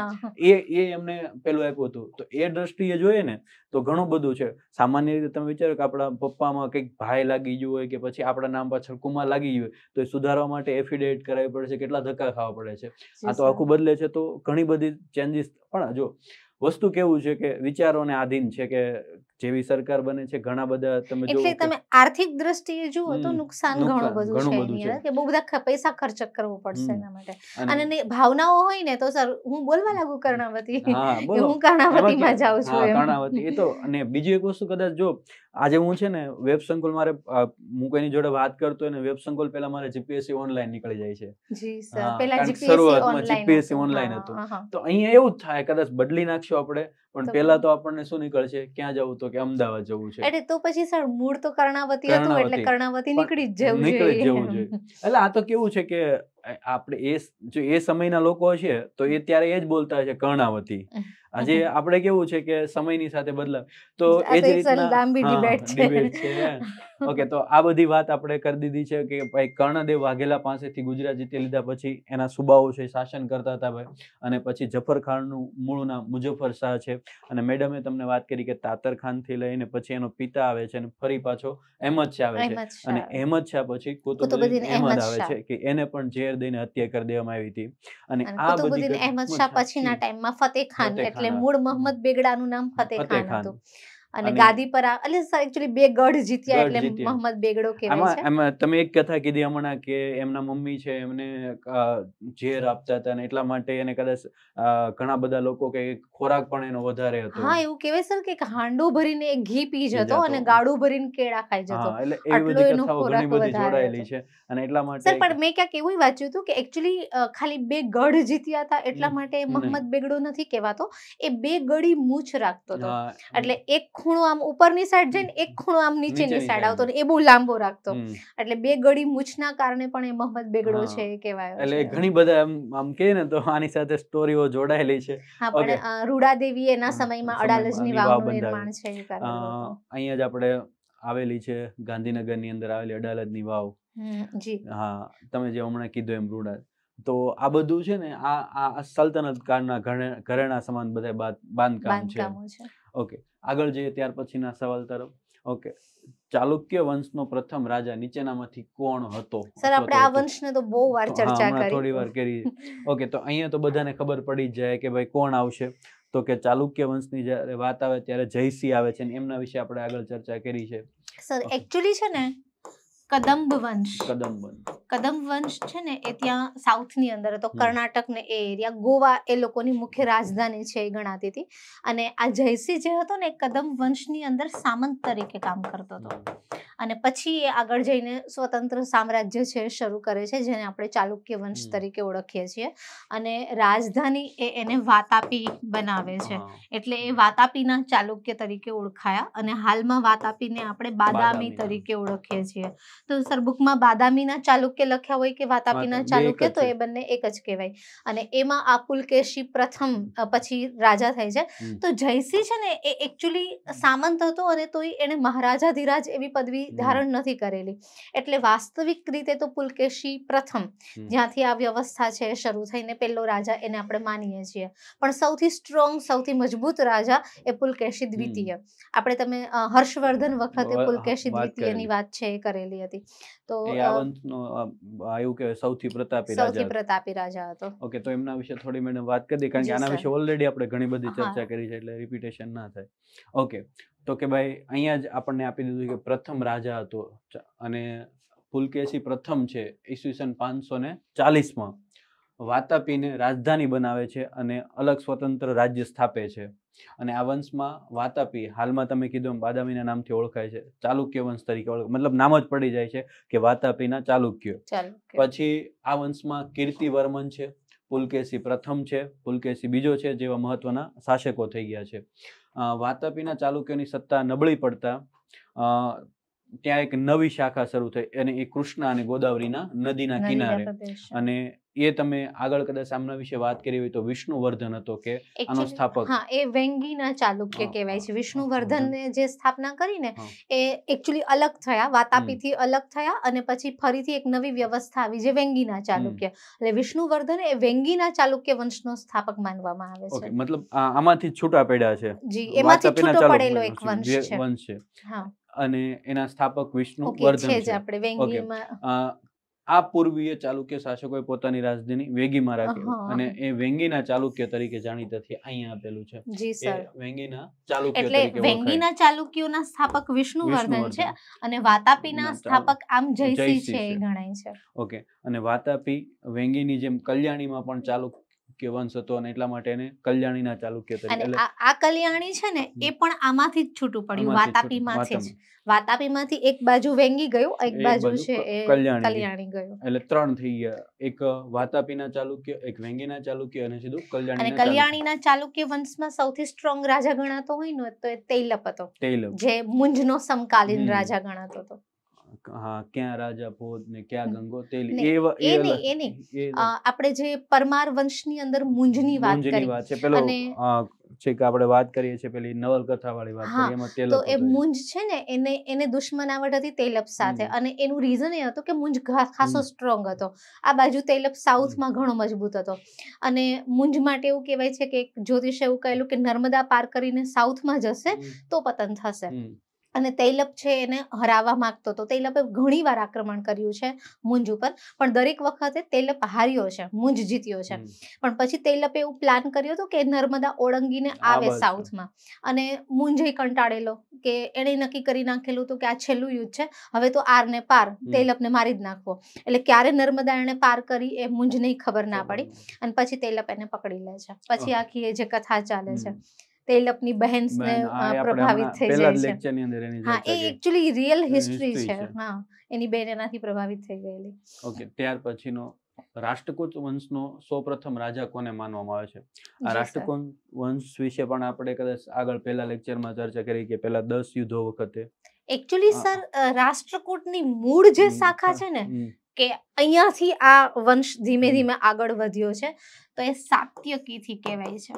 એ એ એમને પેલું આપ્યું હતું. તો એ દ્રષ્ટિએ જોઈએ ને તો ઘણું બધું છે. સામાન્ય રીતે તમે વિચારો કે આપણા પપ્પામાં કંઈક ભાઈ લાગી ગયું હોય કે પછી આપણા નામ પાછળ કુમાર લાગી ગયું હોય તો એ સુધારવા માટે એફિડેવિટ કરાવી પડે છે કેટલા ધક્કા ખાવા પડે છે. આ તો આખું બદલે છે તો ઘણી બધી ચેન્જીસ પણ જો વસ્તુ કેવું છે કે વિચારોને આધીન છે કે જેવી સરકાર બને છે ઘણા બધા તમે જો
એટલે તમે આર્થિક દ્રષ્ટિએ જુઓ તો નુકસાન ઘણું બધું છે કે બહુ બધા પૈસા ખર્ચ કરવો પડશે એના માટે. અને ભાવનાઓ હોય ને તો સર હું બોલવા લાગુ કર્ણાવતી
હા
કર્ણાવતીમાં જાઉં છું
કર્ણાવતી એ તો અને બીજી એક વસ્તુ કદાચ જો આજે હું છે ને વેબ સંકુલ મારે હું કોઈની જોડે વાત કરતો હોય ને વેબ સંકુલ પહેલા મારે જીપીએસસી ઓનલાઈન નીકળી જાય છે.
જી સર પેલા
કારણ
જીપીએસસી ઓનલાઈન
હતું. તો અહીંયા એવું જ થાય કદાચ બદલી નાખશું આપણે પણ પેલા તો આપણને શું નીકળશે? ક્યાં જવું તો કે અમદાવાદ જવું છે?
એટલે તો પછી સર મૂળ તો કર્ણાવતી હતું એટલે
કર્ણાવતી.
નીકળી જ જવું
નીકળી
જોઈએ.
જવું જોઈએ. એટલે આ તો કેવું છે કે આપણે એ જો એ સમયના લોકો છે તો એ ત્યારે એ જ બોલતા છે કર્ણાવતી. આજે આપણે કેવું છે કે સમયની સાથે બદલાવ. તો એ જ
છે.
ઓકે તો આ બધી વાત આપણે કરી દીધી છે કે ભાઈ કર્ણદેવ વાઘેલા પાસેથી ગુજરાત જીતી લીધા પછી એના સુબાઓ છે શાસન કરતા હતા ભાઈ. અને પછી જફર ખાનનું મૂળ નામ મુઝફ્ફર શાહ છે. અને મેડમે તમને વાત કરી કે તાતર ખાનથી લઈને પછી એનો પિતા આવે છે અને ફરી પાછો અહેમદ શાહ આવે છે. અને. અહેમદ શાહ પછી
કુતુબુદ્દીન
અહેમદ આવે છે કે એને પણ ઝેર દઈને હત્યા કરી દેવામાં આવી હતી. અને આ બધી
અહેમદ શાહ પછીના ટાઈમમાં ફતેહ ખાન એટલે મૂળ મોહમ્મદ બેગડાનું નામ ફતેહ ખાન. હતું અને ગાદી પર એટલે સર એકચ્યુઅલી બે ગઢ જીત્યા એટલે મોહમ્મદ બેગડો કહેવાય છે.
એમાં તમે એક કથા કીધી હમણાં કે એમના મમ્મી છે એમને ઝેર આપતા હતા અને એટલા માટે એને કદાચ ઘણા બધા લોકો કે ખોરાક પણ એનો વધારે હતો.
હા એવું કહેવાય સર કે હાંડો ભરીને એક ઘી પી જતો. અને ગાડું ભરીને કેળા ખાઈ જતો.
એટલે એવી બધી કથાઓ
ખોરાક
ઘણી બધી જોડાયેલી છે. અને એટલા માટે
સર પણ મેં ક્યાંક એવું વાંચ્યું હતું કે એકચ્યુઅલી ખાલી બે ગઢ જીત્યા હતા એટલા માટે. મોહમ્મદ બેગડો નથી કહેવાતો. એ બે ગળી મૂછ રાખતો હતો. એટલે એક ખૂણો આમ ઉપરની સાઈડ જઈને એક ખૂણો આમ નીચેની સાઈડ આવતો એ બહુ લાંબો રાખતો. એટલે બે ગળી મૂછના કારણે પણ એ મોહમ્મદ બેગડો છે એ કહેવાયો
એટલે ઘણી બધા આમ કહે ને તો આની સાથે સ્ટોરીઓ જોડાયેલી છે.
હા પણ રૂડાદેવી એના સમયમાં અડાલજની
વાવ
વાવનું નિર્માણ છે
અહીંયા જ આપણે આવેલી છે ગાંધીનગરની અંદર આવેલી અડાલજની વાવ.
જી.
હા તમે જે હમણાં કીધું એમ રૂડા. તો આ બધું છે ને આ આ સલ્તનત કાળના ઘરેણા સમાન બધા બાંધકામ છે. ઓકે. આગળ જઈએ ત્યાર પછીના સવાલ તરફ. ઓકે ચાલુક્ય વંશનો પ્રથમ રાજા નીચેનામાંથી કોણ હતો?
સર આપણે આ વંશને તો બહુ વાર ચર્ચા કરી.
થોડી વાર કરી. ઓકે તો અહીંયા તો બધાને ખબર પડી જ જાય કે ભાઈ કોણ આવશે. તો કે ચાલુક્ય વંશની જ્યારે વાત આવે ત્યારે જયસિંહ આવે છે ને એમના વિશે આપણે આગળ ચર્ચા કરી છે.
સર એક્ચ્યુઅલી છે ને કદંબ વંશ.
કદમ વંશ.
કદમ વંશ છે ને એ ત્યાં સાઉથની અંદર હતો. કર્ણાટક ને એ એરિયા ગોવા એ લોકોની મુખ્ય રાજધાની છે એ ગણાતી હતી. અને આ જયસિંહ જે હતો ને એ કદમ વંશની અંદર સામંત તરીકે કામ કરતો હતો. અને પછી એ આગળ જઈને સ્વતંત્ર સામ્રાજ્ય છે શરૂ કરે છે જેને આપણે ચાલુક્ય વંશ તરીકે ઓળખીએ છીએ. અને રાજધાની એ એને વાતાપી બનાવે છે. એટલે એ વાતાપીના ચાલુક્ય તરીકે ઓળખાયા અને હાલમાં વાતાપીને આપણે બાદામી તરીકે ઓળખીએ છીએ. તો સરબુકમાં બાદામીના ચાલુક્ય લખ્યા હોય કે વાતાપીના ચાલુક્ય તો એ બંને એક જ કહેવાય. અને એમાં આ પુલકેશી પ્રથમ પછી રાજા થાય છે. તો જયસિંહ છે ને એ એકચ્યુઅલી સામંત હતો અને તોય એને મહારાજાધિરાજ એવી પદવી
હમ.
ધારણ નથી કરેલી. એટલે વાસ્તવિક રીતે તો પુલકેશી પ્રથમ જ્યાંથી આ વ્યવસ્થા છે શરૂ થઈને પહેલો રાજા એને આપણે માનીએ છીએ. પણ સૌથી સ્ટ્રોંગ સૌથી મજબૂત રાજા એ પુલકેશી દ્વિતીય. આપણે તમે હર્ષવર્ધન વખતે પુલકેશી
વાત
દ્વિતીયની વાત છે એ કરેલી હતી. તો
સૌથી પ્રતાપી
સૌથી પ્રતાપી રાજા હતો.
ઓકે તો એમના વિશે થોડી મેડમ વાત કરી કારણ કે આના વિશે ઓલરેડી આપણે ઘણી બધી ચર્ચા કરી છે એટલે રિપીટેશન ના થાય. ઓકે તો કે ભાઈ અહીંયા જ આપણને આપી દીધું કે પ્રથમ રાજા હતો. અને પુલકેશી પ્રથમ છે ઈસવીસન પાંચસો ને ચાલીસમાં. વાતાપીને રાજધાની બનાવે છે અને અલગ સ્વતંત્ર રાજ્ય સ્થાપે છે. અને આ વંશમાં વાતાપી હાલમાં તમે કીધું બાદામીના નામથી ઓળખાય છે ચાલુક્ય વંશ તરીકે ઓળખ મતલબ નામ જ પડી જાય છે કે વાતાપીના ચાલુક્ય. પછી આ વંશમાં કીર્તિવર્મન છે પુલકેશી પ્રથમ છે પુલકેશી બીજો છે જેવા મહત્વના શાસકો થઈ ગયા છે. વાતાપીના ચાલુક્યોની સત્તા નબળી પડતા ત્યાં એક નવી શાખા શરૂ થઈ અને એ કૃષ્ણા અને ગોદાવરીના નદીના કિનારે. અને એ તમે આગળ કદાચ આમના વિશે વાત કરી હોય તો વિષ્ણુવર્ધન હતો કે આનો સ્થાપક
હા એ વેંગીના ચાલુક્ય કહેવાય છે. વિષ્ણુવર્ધનને જે સ્થાપના કરીને એ એકચ્યુઅલી અલગ થયા વાતાપીથી અલગ થયા અને પછી ફરીથી એક નવી વ્યવસ્થા આવી જે વેંગીના ચાલુક્ય. એટલે વિષ્ણુવર્ધન એ વેંગીના ચાલુક્ય વંશનો સ્થાપક માનવામાં આવે છે.
મતલબ આમાંથી છૂટા પડ્યા છે.
જી એમાંથી છૂટો પડેલો એક
વંશ
વંશ છે.
વંશ છે.
હા.
અને એના સ્થાપક
વિષ્ણુ
વર્ધન
છે
છે. આ પૂર્વીય ચાલુક્ય શાસકોએ પોતાની રાજધાની વેગીમાં રાખી અને એ વેંગીના ચાલુક્ય તરીકે જાણીતા થયા અહીંયા આપેલું છે. વેંગીના ચાલુક્ય
એટલે વેંગીના ચાલુક્યોના સ્થાપક વિષ્ણુવર્ધન છે અને વાતાપીના સ્થાપક આમ જયસિંહ છે એ ગણાય છે.
ઓકે. અને વાતાપી વેંગીની જેમ કલ્યાણીમાં પણ ચાલુક્ય વંશ હતો અને એટલા માટે એને કલ્યાણીના ચાલુક્ય તરીકે
અને આ કલ્યાણી છે ને એ પણ આમાંથી જ છૂટું પડ્યું. વાતાપીમાંથી જ
વાતાપી.
વાતાપીમાંથી એક બાજુ વેંગી ગયું એક બાજુ છે એ
કલ્યાણી.
કલ્યાણી ગયું.
એટલે ત્રણ થઈ ગયા એક વાતાપીના ચાલુક્ય એક વેંગીના ચાલુક્ય અને સીધું
અને
કલ્યાણીના ચાલુક્ય.
ચાલુક્ય વંશમાં સૌથી સ્ટ્રોંગ રાજા ગણાતો હોય ને તો એ તૈલપ હતો. જે મુંજનો સમકાલીન રાજા ગણાતો હતો.
હા ક્યાં રાજા પોત ને ક્યાં
હમ.
ગંગો તેલ એ
એ નહીં, આપણે જે પરમાર વંશની અંદર મુંજની વાત કરી.
વાત છે. પેલો
અને-
છે કે આપણે વાત કરીએ છીએ પેલી નવલકથા વાળી વાત કરીએ એમાં
તો એ મુંજ છે ને એને એને દુશ્મનાવટ હતી તૈલપ સાથે. અને એનું રીઝન એ હતું કે મુંજ ખાસો સ્ટ્રોંગ હતો. આ બાજુ તૈલપ સાઉથમાં ઘણો મજબૂત હતો. અને મુંજ માટે એવું કહેવાય છે કે એક જ્યોતિષે એવું કહેલું કે નર્મદા પાર કરીને સાઉથમાં જશે તો પતન થશે. અને તૈલપ છે એને હરાવવા માંગતો હતો. તૈલપે ઘણી વાર આક્રમણ કર્યું છે મુંજ ઉપર. પણ દરેક વખતે તૈલપ હાર્યો છે મુંજ જીત્યો છે. પણ પછી તૈલપે એવું પ્લાન કર્યો હતો કે નર્મદા ઓળંગીને આવે સાઉથમાં. અને મુંજે કંટાળેલો કે એણે નક્કી કરી નાખેલું હતું કે આ છેલ્લું યુદ્ધ છે. હવે તો આર ને પાર તૈલપને મારી જ નાખવો. એટલે ક્યારે નર્મદા એણે પાર કરી એ મુંજને ખબર ના પડી. અને પછી તૈલપ એને પકડી લે છે. પછી આખી એ જે કથા ચાલે છે. તૈલપની બહેન પ્રભાવિત થઈ જાય છે. હા એ એકચ્યુઅલી રિયલ હિસ્ટ્રી છે. હા એની બેન એનાથી પ્રભાવિત થઈ ગયેલી.
ઓકે ત્યાર પછીનો રાષ્ટ્રકૂટ વંશનો સૌપ્રથમ રાજા કોને માનવામાં આવે છે? આ રાષ્ટ્રકૂટ વંશ વિશે પણ આપણે કદાચ આગળ પહેલા લેક્ચરમાં ચર્ચા કરી કે પહેલા દસ યુદ્ધો વખતે.
એકચ્યુઅલી સર રાષ્ટ્રકૂટની મૂળ જે શાખા છે ને કે અહીંયાથી આ વંશ ધીમે ધીમે આગળ વધ્યો છે તો એ સાત્યકીથી કહેવાય છે.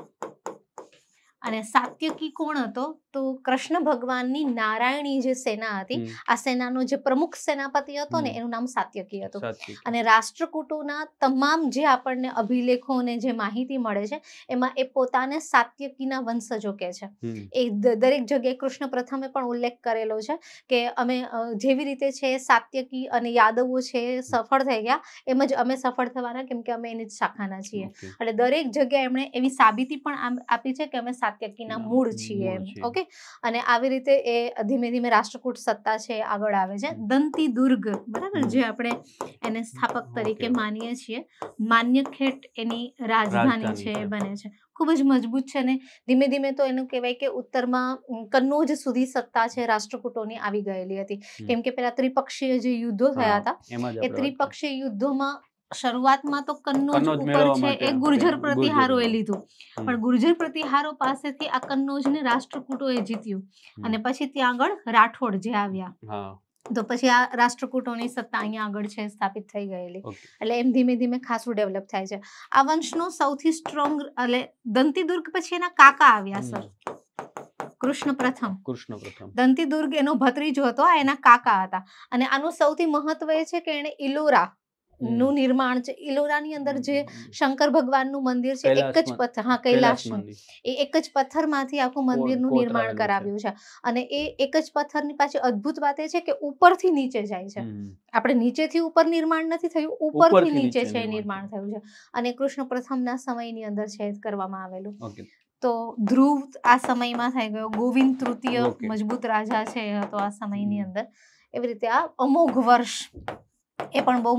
અને સાત્યકી કોણ હતો? તો કૃષ્ણ ભગવાનની નારાયણી જે સેના હતી આ સેનાનો જે પ્રમુખ સેનાપતિ હતો ને એનું નામ સાત્યકી હતું. અને રાષ્ટ્રકૂટોના તમામ જે આપણને અભિલેખો અને જે માહિતી મળે છે એમાં એ પોતાને સાત્યકીના વંશજો કે છે. એ દરેક જગ્યાએ કૃષ્ણ પ્રથમે પણ ઉલ્લેખ કરેલો છે કે અમે જેવી રીતે છે સાત્યકી અને યાદવો છે સફળ થઈ ગયા એમ જ અમે સફળ થવાના કેમ કે અમે એની જ શાખાના છીએ. એટલે દરેક જગ્યાએ એમણે એવી સાબિતી પણ આપી છે કે અમે સાત્યકીના મૂળ છીએ એમ.
છીએ.
ઓકે? અને આવી રીતે એ ધીમે ધીમે રાષ્ટ્રકૂટ સત્તા છે આગળ આવે છે. દંતી દુર્ગ બરાબર? જે આપણે એને સ્થાપક તરીકે. માનીએ છીએ. માન્યખેટ એની રાજધાની છે એ બને છે. ખૂબ જ મજબૂત છે ને ધીમે ધીમે તો એનું કહેવાય કે ઉત્તરમાં કન્નૌજ સુધી સત્તા છે રાષ્ટ્રકૂટોની આવી ગયેલી હતી. કેમ કે પેલા ત્રિપક્ષીય જે યુદ્ધો થયા હતા એ ત્રિપક્ષીય યુદ્ધોમાં શરૂઆતમાં તો કન્નૌજ ઉપર છે એ ગુર્જર
ગુર્જર
પ્રતિહારોએ
લીધું.
પણ ગુર્જર પ્રતિહારો પાસેથી આ કન્નૌજને રાષ્ટ્રકૂટોએ જીત્યું. અને પછી ત્યાં આગળ રાઠોડ જે આવ્યા. તો પછી આ રાષ્ટ્રકૂટોની સત્તા અહીંયા આગળ છે સ્થાપિત થઈ ગયેલી. એટલે એમ ધીમે ધીમે ખાસું ડેવલપ થાય છે. આ વંશનો સૌથી સ્ટ્રોંગ એટલે દંતીદુર્ગ પછી એના કાકા આવ્યા સર. કૃષ્ણ પ્રથમ.
કૃષ્ણ પ્રથમ.
દંતીદુર્ગ એનો ભત્રીજો હતો આ એના કાકા હતા. અને આનું સૌથી મહત્વ એ છે કે એણે ઇલોરા. નું નિર્માણ છે. ઇલોરાની અંદર જે શંકર ભગવાનનું મંદિર છે એક જ પથ્થર હા
કૈલાશ
કૈલાસનું એ એક જ પથ્થરમાંથી આખું મંદિરનું નિર્માણ કરાવ્યું છે. અને એ એક જ પથ્થરની પાછી અદ્ભુત વાત એ છે કે ઉપરથી નીચે જાય છે. આપણે નીચેથી ઉપર નિર્માણ નથી થયું ઉપરથી નીચે છે
નિર્માણ
થયું. છે. અને કૃષ્ણ પ્રથમના સમયની અંદર છે કરવામાં આવેલું. તો ધ્રુવ આ સમયમાં થઈ ગયો. ગોવિંદ તૃતીય મજબૂત રાજા છે તો આ સમયની અંદર. એવી રીતે આ અમોઘ વર્ષ એ પણ બહુ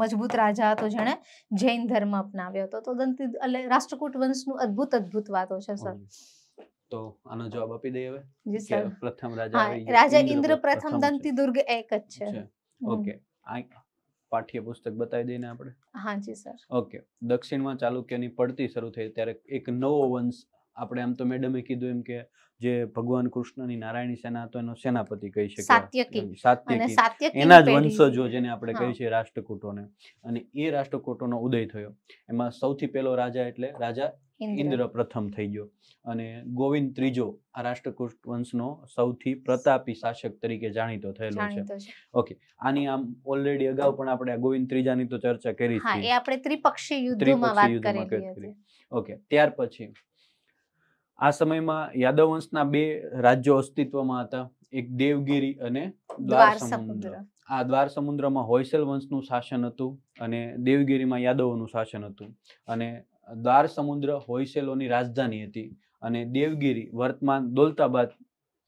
મજબૂત રાજા હતો જેણે જૈન ધર્મ અપનાવ્યો હતો. તો દંતી એટલે રાષ્ટ્રકૂટ વંશનું અદ્ભુત અદ્ભુત વાતો છે સર.
તો આનો જવાબ આપી દઈએ હવે?
જી સર.
પ્રથમ રાજા.
રાજા
ઇન્દ્ર
પ્રથમ દંતી દુર્ગ એક જ છે.
ઓકે. આ પાઠ્ય પુસ્તક બતાવી દઈને આપણે?
હા જી સર.
ઓકે. દક્ષિણમાં ચાલુક્યની પડતી શરૂ થઈ ત્યારે એક નવો વંશ આપણે આમ તો મેડમે કીધું એમ કે જે ભગવાન કૃષ્ણની નારાયણી સેના હતો એનો સેનાપતિ કહી શકાય.
સાત્યકી.
એના જ વંશજો જેને આપણે
હા.
કહીએ છીએ રાષ્ટ્રકૂટોને. અને એ રાષ્ટ્રકૂટોનો ઉદય થયો. એમાં સૌથી પહેલો રાજા એટલે રાજા ઇન્દ્ર. પ્રથમ થઈ ગયો. અને ગોવિંદ ત્રીજો આ રાષ્ટ્રકૂટ વંશનો સૌથી પ્રતાપી શાસક તરીકે જાણીતો થયેલો છે. ઓકે આની આમ ઓલરેડી અગાઉ પણ આપણે ગોવિંદ ત્રીજાની તો ચર્ચા કરી છે
એ આપણે ત્રિપક્ષી યુદ્ધમાં વાત
કરી. ઓકે ત્યાર પછી આ સમયમાં યાદવ વંશના બે રાજ્યો અસ્તિત્વમાં હતા. એક દેવગીરી અને
દ્વાર સમુદ્ર.
આ દ્વાર સમુદ્રમાં હોયસલ વંશનું શાસન હતું અને દેવગીરીમાં યાદવોનું શાસન હતું. અને દ્વાર સમુદ્ર હોયસેલોની રાજધાની હતી અને દેવગીરી વર્તમાન દોલતાબાદ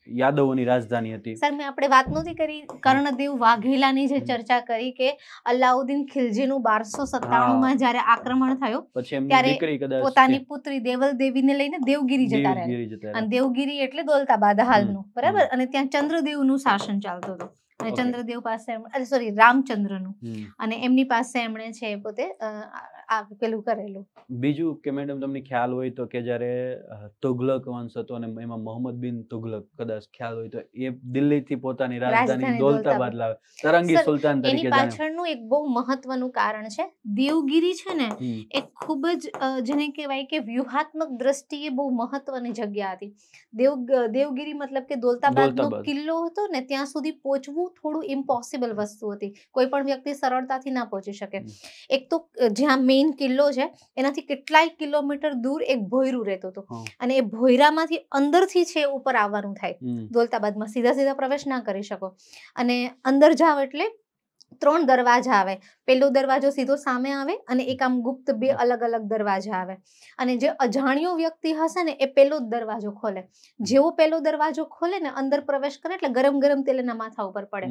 યાદવોની રાજધાની હતી.
સર મેં આપણે વાત નહોતી કરી. કર્ણદેવ વાઘેલાની જે ચર્ચા કરી કે અલાઉદ્દીન ખિલજીનું બારસો સત્તાણું માં જ્યારે આક્રમણ થયું ત્યારે પોતાની પુત્રી દેવલ દેવીને લઈને દેવગીરી જતા રહ્યા. અને. દેવગીરી એટલે દોલતાબાદ હાલનું બરાબર? અને ત્યાં ચંદ્રદેવનું શાસન ચાલતું હતું. અને ચંદ્રદેવ પાસે સોરી રામચંદ્રનું.
નું
અને એમની પાસે એમણે છે પોતે પેલું કરેલું.
બીજું કે મેડમ તમને ખ્યાલ હોય તો કે જ્યારે તુગલક વંશ હતો અને એમાં મોહમ્મદ બિન તુગલક કદાચ ખ્યાલ હોય તો એ દિલ્હીથી પોતાની રાજધાની દોલતાબાદ લાવે. તરંગી સુલતાન તરીકે એની
પાછળનું એક બહુ મહત્વનું કારણ છે દેવગીરી છે ને એ ખૂબ જ જેને કહેવાય કે વ્યૂહાત્મક દ્રષ્ટિએ બહુ મહત્વની જગ્યા હતી. દેવ દેવગીરી મતલબ કે દોલતાબાદનો
દોલતાબાદ.
કિલ્લો હતો ને ત્યાં સુધી પહોંચવું થોડું ઇમ્પોસિબલ વસ્તુ હતી. કોઈ પણ વ્યક્તિ સરળતાથી ના પહોંચી શકે. એક તો જ્યાં મેઇન કિલ્લો છે એનાથી કેટલાય કિલોમીટર દૂર એક ભોયરું રહેતું હતું. અને એ ભોયરામાંથી અંદરથી છે ઉપર આવવાનું થાય. દોલતાબાદમાં સીધા સીધા પ્રવેશ ના કરી શકો. અને અંદર જાવ એટલે ત્રણ દરવાજા આવે. પેલો દરવાજો સીધો સામે આવે અને એક આમ ગુપ્ત બે અલગ અલગ દરવાજા આવે. અને જે અજાણ્યો વ્યક્તિ હશે ને એ પેલો જ દરવાજો ખોલે. જેવો પેલો દરવાજો ખોલે ને અંદર પ્રવેશ કરે એટલે ગરમ ગરમ તેલ એના માથા ઉપર પડે.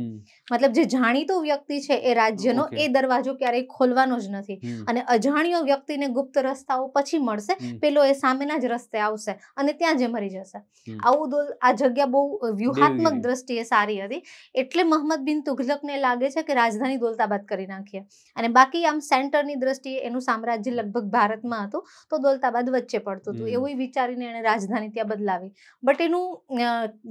મતલબ જે જાણીતો વ્યક્તિ છે એ રાજ્યનો એ દરવાજો ક્યારેય ખોલવાનો જ નથી. અને અજાણ્યો વ્યક્તિને ગુપ્ત રસ્તાઓ પછી મળશે પેલો એ સામેના જ રસ્તે આવશે અને ત્યાં જ મરી જશે. આવું દોલ આ જગ્યા બહુ વ્યૂહાત્મક દ્રષ્ટિએ સારી હતી. એટલે મોહમ્મદ બિન તુઘલકને લાગે છે કે રાજધાની દોલતાબાદ કરી નાખીએ અને બાકી આમ સેન્ટરની દ્રષ્ટિએ એનું સામ્રાજ્ય લગભગ ભારતમાં હતું તો દોલતાબાદ વચ્ચે પડતું હતું. એવું વિચારીને એણે રાજધાની ત્યાં બદલાવી. બટ એનું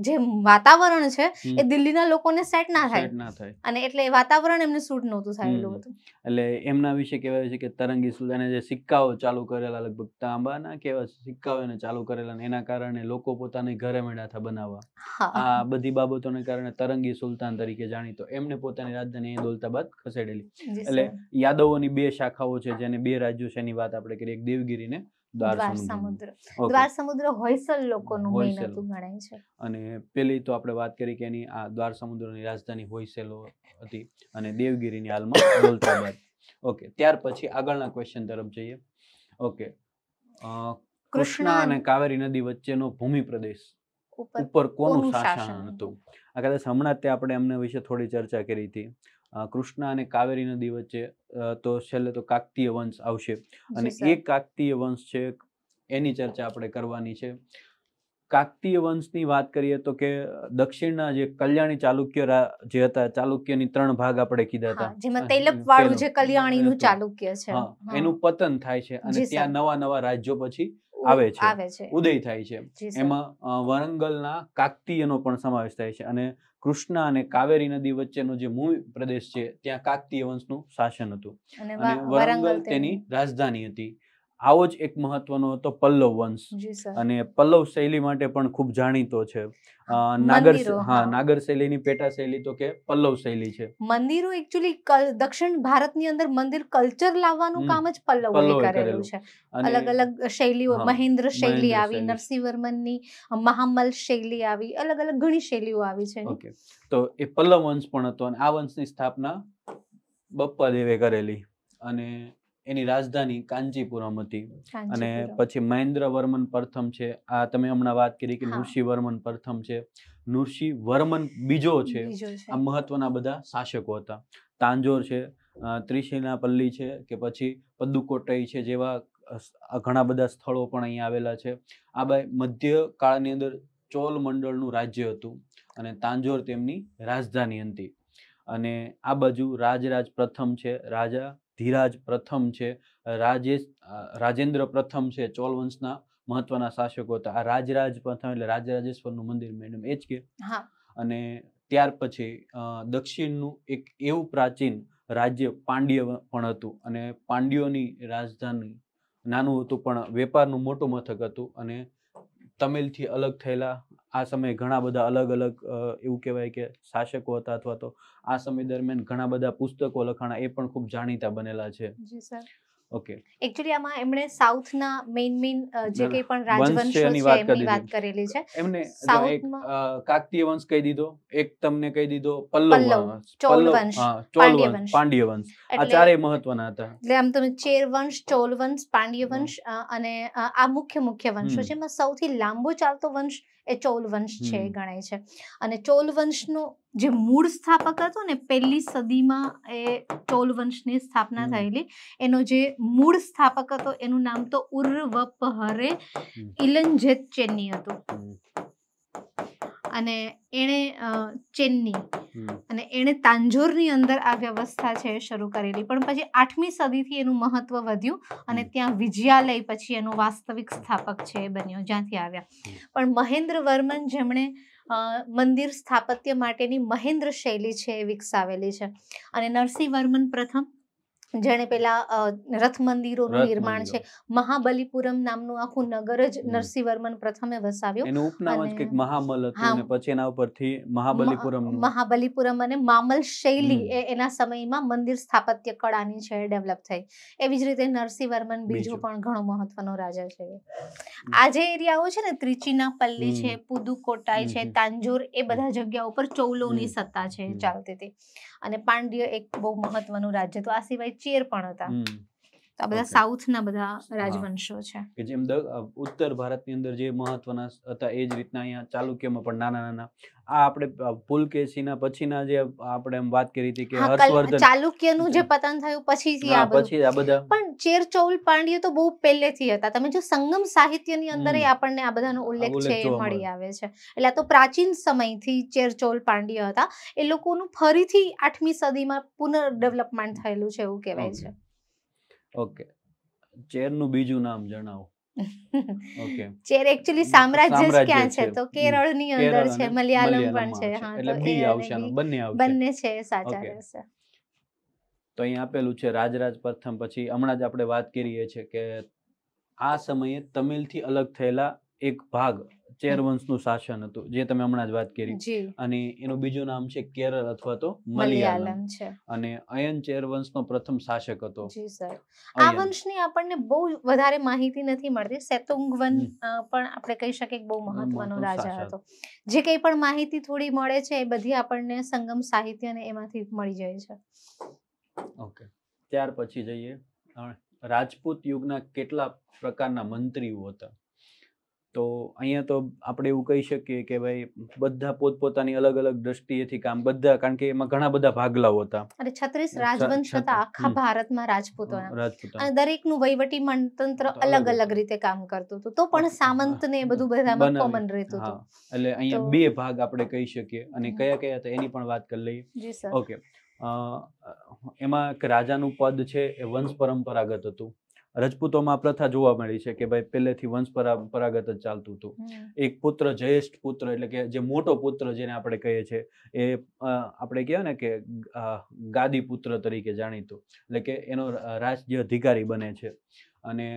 જે વાતાવરણ છે એ દિલ્હીના લોકોને સેટ ના થાય. અને એટલે વાતાવરણ એમને સૂટ નહોતું થયેલું હતું.
એટલે એમના વિશે કહેવાય છે કે તરંગી સુલતાને જે સિક્કાઓ ચાલુ કરેલા લગભગ તાંબાના કેવા સિક્કાઓ એને ચાલુ કરેલા એના કારણે લોકો પોતાને ઘરે મેળા હતા બનાવવા. આ બધી બાબતોને કારણે તરંગી સુલતાન તરીકે જાણીતો. એમને પોતાની રાજધાની દોલતાબાદ ખસેડેલી. એટલે યાદવોની બે શાખાઓ છે જેને બે રાજ્યો છે એની વાત આપણે કરીએ એક દેવગીરી ને દ્વાર સમુદ્ર.
દ્વાર સમુદ્ર હોયસલ લોકોનું મેઇન હતું ગણાય છે.
અને પેલી તો આપણે વાત કરી કે એની આ દ્વાર સમુદ્રની રાજધાની હોયસેલો હતી અને દેવગીરીની હાલમાં દોલતાબાદ ઓકે ત્યાર પછી આગળના ક્વેશ્ચન તરફ જઈએ. ઓકે કૃષ્ણા અને કાવેરી નદી વચ્ચેનો ભૂમિ પ્રદેશ
ઉપર
કોનું શાસન હતું? આ કદાચ હમણાં તે આપણે એમના વિશે થોડી ચર્ચા કરી હતી. કૃષ્ણા અને કાવેરી નદી વચ્ચે તો છેલ્લે તો કાકતીય વંશ આવશે. અને એ કાકતીય વંશ છે એની ચર્ચા આપણે કરવાની છે. કાકતીય વંશની વાત કરીએ તો કે દક્ષિણના જે કલ્યાણી ચાલુક્ય જે હતા ચાલુક્યની ત્રણ ભાગ આપણે કીધા હતા.
જેમાં તૈલપ વાળું જે કલ્યાણીનું ચાલુક્ય છે.
એનું પતન થાય છે અને ત્યાં નવા નવા રાજ્યો પછી આવે છે. ઉદય થાય છે. એમાં વરંગલના કાકતીયનો પણ સમાવેશ થાય છે અને કૃષ્ણા અને કાવેરી નદી વચ્ચેનો જે મૂળ પ્રદેશ છે ત્યાં કાકતીય વંશનું શાસન હતું.
અને
વરંગલ તેની- રાજધાની હતી. આવો જ એક મહત્વનો હતો પલ્લવ વંશ અને પલ્લવ શૈલી માટે પણ ખૂબ જાણીતો છે નાગર હા. નાગર શૈલીની પેટા શૈલી તો કે પલ્લવ શૈલી છે
મંદિરો એકચ્યુઅલી દક્ષિણ ભારતની અંદર મંદિર કલ્ચર લાવવાનું કામ જ પલ્લવોએ કરેલું. છે અલગ અલગ શૈલીઓ મહેન્દ્ર શૈલી આવી. નરસિંહવર્મનની મહામલ શૈલી આવી અલગ અલગ ઘણી શૈલીઓ આવી છે.
ઓકે તો એ પલ્લવ વંશ પણ હતો અને આ વંશની સ્થાપના બપ્પાદેવે કરેલી અને એની રાજધાની કાંચીપુરમ હતી. અને પછી મહેન્દ્ર વર્મન પ્રથમ છે. આ તમે હમણાં વાત કરી કે
નૃષિવર્મન
નૃષિ વર્મન પ્રથમ છે. નૃષિ વર્મન બીજો છે. આ મહત્વના બધા શાસકો હતા. તાંજોર છે ત્રિશિનાપલ્લી છે કે પછી પદુકોટઈ છે જેવા ઘણા બધા સ્થળો પણ અહીંયા આવેલા છે. આ બાય મધ્યકાળની અંદર ચોલ મંડળનું રાજ્ય હતું અને તાંજોર તેમની રાજધાની હતી. અને આ બાજુ રાજરાજ પ્રથમ છે. રાજા ધીરાજ પ્રથમ છે રાજેશ રાજેન્દ્ર પ્રથમ છે ચોલ વંશના મહત્વના શાસકો હતા. આ રાજરાજ પ્રથમ એટલે રાજરાજેશ્વરનું મંદિર મેડમ એ જ કે? અને ત્યાર પછી દક્ષિણનું એક એવું પ્રાચીન રાજ્ય પાંડ્ય પણ હતું. અને પાંડ્યોની રાજધાની નાનું હતું પણ વેપારનું મોટું મથક હતું. અને તમિલથી અલગ થયેલા આ સમયે ઘણા બધા અલગ અલગ એવું કહેવાય કે શાસકો હતા અથવા તો આ સમય દરમિયાન ઘણા બધા પુસ્તકો લખાણા એ પણ ખૂબ જાણીતા બનેલા છે. ઓકે.
એકચ્યુઅલી આમાં એમણે સાઉથના મેઇન મેઇન જે કંઈ પણ રાજવંશો છે એમની વાત કરેલી છે.
એમને એક કાકતીય વંશ કહી દીધો એક તમને કહી દીધો પલ્લવ
પલ્લવ,
વંશ.
ચોલ વંશ, પાંડ્ય
વંશ
વંશ.
પાંડ્ય વંશ. આ ચારેય મહત્વના હતા.
એટલે આમ તમે ચેર વંશ ચોલ વંશ પાંડ્ય વંશ અને આ મુખ્ય મુખ્ય વંશો. છે. એમાં સૌથી લાંબો ચાલતો વંશ એ ચોલ વંશ છે એ ગણાય છે. અને ચોલ વંશનો જે મૂળ સ્થાપક હતો ને પહેલી સદીમાં એ ચોલ વંશની સ્થાપના થયેલી. એનો જે મૂળ સ્થાપક હતો એનું નામ તો ઉર્વપહરે. ઇલનજેત ચેની હતું. અને એણે ચેન્ની અને એણે તાંજોરની અંદર આ વ્યવસ્થા છે એ શરૂ કરેલી. પણ પછી આઠમી સદીથી એનું મહત્વ વધ્યું અને ત્યાં વિજયાલય પછી એનો વાસ્તવિક સ્થાપક છે એ બન્યો જ્યાંથી આવ્યા. પણ મહેન્દ્ર વર્મન જેમણે મંદિર સ્થાપત્ય માટેની મહેન્દ્ર શૈલી છે એ વિકસાવેલી છે. અને નરસિંહ વર્મન પ્રથમ જેણે પેલા રથ મંદિરોનું નિર્માણ છે. મહાબલીપુરમ નામનું આખું નગર જ
નરસિંહવર્મન
નરસિંહ વર્મન પ્રથમે વસાવ્યું
એનું ઉપનામ જ કંઈક મહામલ હતું અને પછી એના ઉપરથી મહાબલીપુરમ
મહાબલીપુરમ અને મામલ શૈલી એના સમયમાં મંદિર સ્થાપત્ય કળાની છે ડેવલપ થઈ. એવી જ રીતે નરસિંહ વર્મન બીજો. પણ ઘણો મહત્વનો રાજા છે. આ જે એરિયાઓ છે ને ત્રિચિનાપલ્લી છે પુદુકોટાઈ છે. તાંજોર એ બધા જગ્યાઓ પર ચૌલોની સત્તા છે. ચાલતી હતી. અને પાંડ્ય એક બહુ મહત્વનું રાજ્ય. હતું આ સિવાય ચેર પણ હતા. તો આ બધા સાઉથના બધા રાજવંશો છે.
કે જેમ ઉત્તર ભારતની અંદર જે મહત્વના હતા એ જ રીતના અહીંયા ચાલુક્યમાં પણ નાના નાના. આ આપણે પુલકેશીના પછીના જે આપણે એમ વાત કરી હતી કે હર્ષવર્ધન.
ચાલુક્યનું જે પતન થયું પછીથી આ
પછી આ બધા.
પણ ચેર ચૌલ પાંડ્ય તો બહુ પહેલેથી હતા. તમે જો સંગમ સાહિત્યની અંદર. આપણને આ બધાનો ઉલ્લેખ છે એ મળી આવે છે. એટલે આ તો પ્રાચીન સમયથી ચેર ચૌલ પાંડ્ય હતા. એ લોકોનું ફરીથી આઠમી સદીમાં પુનર્ડેવલપમેન્ટ થયેલું છે એવું કહેવાય
ઓકે. ચેરનું બીજું નામ જણાવો. ઓકે.
ચેર એકચ્યુઅલી સામ્રાજ્ય ક્યાં છે. તો. કેરળની અંદર છે મલયાલમ પણ છે. હા
એટલે બી આવશે બંને આવશે.
બંને છે સાચા રહેશે.
તો અહીંયા આપેલું છે રાજરાજ પ્રથમ. પછી હમણાં જ આપણે વાત કરીએ છીએ કે આ સમયે તમિલથી અલગ થયેલા એક ભાગ ચેર વંશનું શાસન હતું જે તમે હમણાં જ વાત કરી. અને એનું બીજું નામ છે કેરળ અથવા તો મલયાલમ.
છે.
અને અયન ચેરવંશનો પ્રથમ શાસક હતો.
જી સર. આ વંશની આપણને બહુ વધારે માહિતી નથી મળતી. સેતુંગવન પણ આપણે કહી શકીએ કે બહુ મહત્વનો રાજા હતો. જે કંઈ પણ માહિતી થોડી મળે છે એ બધી આપણને સંગમ સાહિત્ય ને એમાંથી મળી જાય છે.
ઓકે. ત્યાર પછી જઈએ. રાજપૂત યુગના કેટલા પ્રકારના મંત્રીઓ હતા? તો અહીંયા તો આપણે એવું કહી શકીએ કે ભાઈ બધા પોતપોતાની અલગ અલગ દ્રષ્ટિએથી કામ બધા કારણ કે એમાં ઘણા બધા ભાગલાઓ હતા.
અને છત્રીસ રાજવંશ હતા આખા. ભારતમાં રાજપૂતોના. અને દરેકનું વહીવટી તંત્ર અલગ
અલગ
રીતે કામ કરતું હતું. તો પણ સામંત ને એ બધું બધામાં. કોમન રહેતું હતું.
એટલે અહીંયા બે ભાગ આપણે કહી શકીએ. અને કયા કયા હતા એની પણ વાત કરી લઈએ.
જી સર.
ઓકે. એમાં એક રાજાનું પદ છે એ વંશ પરંપરાગત હતું. રજપૂતોમાં પ્રથા જોવા મળી છે કે ભાઈ પહેલેથી વંશ પરંપરાગત જ ચાલતું હતું. એક પુત્ર જ્યેષ્ઠ પુત્ર એટલે કે જે મોટો પુત્ર જેને આપણે કહીએ છીએ એ આપણે કહેવાય ને કે ગાદી પુત્ર તરીકે જાણીતું. એટલે કે એનો રાજ્ય અધિકારી બને છે. અને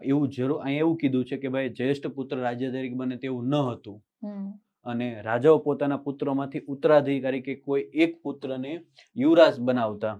એવું જરૂર અહીંયા એવું કીધું છે કે ભાઈ જ્યેષ્ઠ પુત્ર રાજ્ય તરીકે બને તેવું ન હતું. અને રાજાઓ પોતાના પુત્રોમાંથી ઉત્તરાધિકારી કે કોઈ એક પુત્રને યુવરાજ બનાવતા.